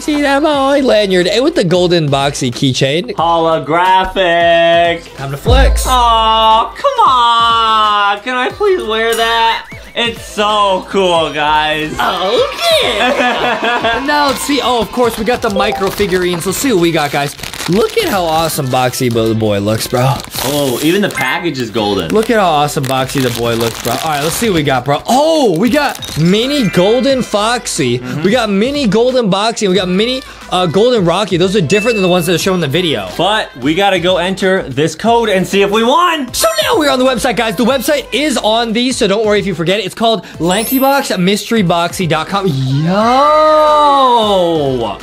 see that boy lanyard and with the golden boxy keychain. Holographic. Time to flex. Oh, come on. Can I please wear that? It's so cool, guys. Okay. now let's see. Oh, of course we got the micro figurines. Let's see what we got, guys. Look at how awesome Boxy the boy looks, bro. Oh, even the package is golden. Look at how awesome Boxy the boy looks, bro. All right, let's see what we got, bro. Oh, we got mini golden Foxy. We got mini golden Boxy. We got mini uh, golden Rocky. Those are different than the ones that are shown in the video. But we gotta go enter this code and see if we won. So now we're on the website, guys. The website is on these, so don't worry if you forget it. It's called LankyBoxMysteryBoxy.com. Yo!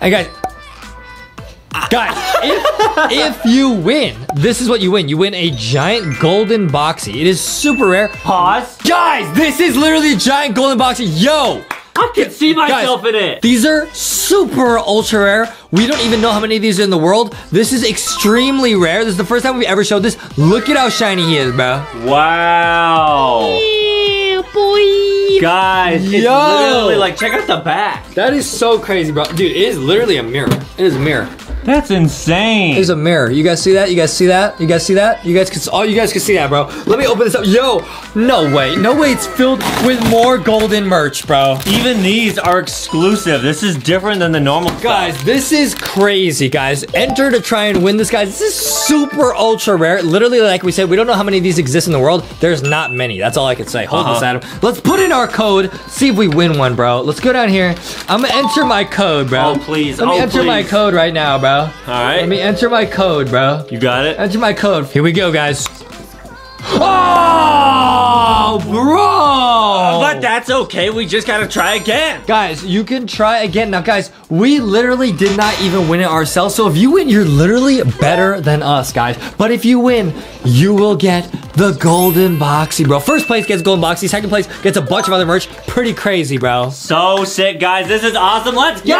And guys, guys, if, if you win, this is what you win. You win a giant golden boxy. It is super rare. Pause. Guys, this is literally a giant golden boxy. Yo! I can see myself Guys, in it. These are super ultra rare. We don't even know how many of these are in the world. This is extremely rare. This is the first time we've ever showed this. Look at how shiny he is, bro. Wow. Yeah, boy. Guys, it's Yo. literally like, check out the back. That is so crazy, bro. Dude, it is literally a mirror. It is a mirror. That's insane. Is a mirror. You guys see that? You guys see that? You guys see that? You guys can. Oh, you guys can see that, bro. Let me open this up. Yo, no way, no way. It's filled with more golden merch, bro. Even these are exclusive. This is different than the normal Guys, this is crazy, guys. Enter to try and win this, guys. This is super ultra rare. Literally, like we said, we don't know how many of these exist in the world. There's not many. That's all I can say. Hold this, Uh-huh. Adam. Let's put in our code. See if we win one, bro. Let's go down here. I'm gonna enter my code, bro. Oh, please. Let me Oh, enter my code right now, bro. All right. Let me enter my code, bro. You got it? Enter my code. Here we go, guys. Oh, bro! But that's okay. We just gotta try again. Guys, you can try again. Now, guys, we literally did not even win it ourselves. So if you win, you're literally better than us, guys. But if you win, you will get the golden boxy, bro. First place gets golden boxy. Second place gets a bunch of other merch. Pretty crazy, bro. So sick, guys. This is awesome. Let's go.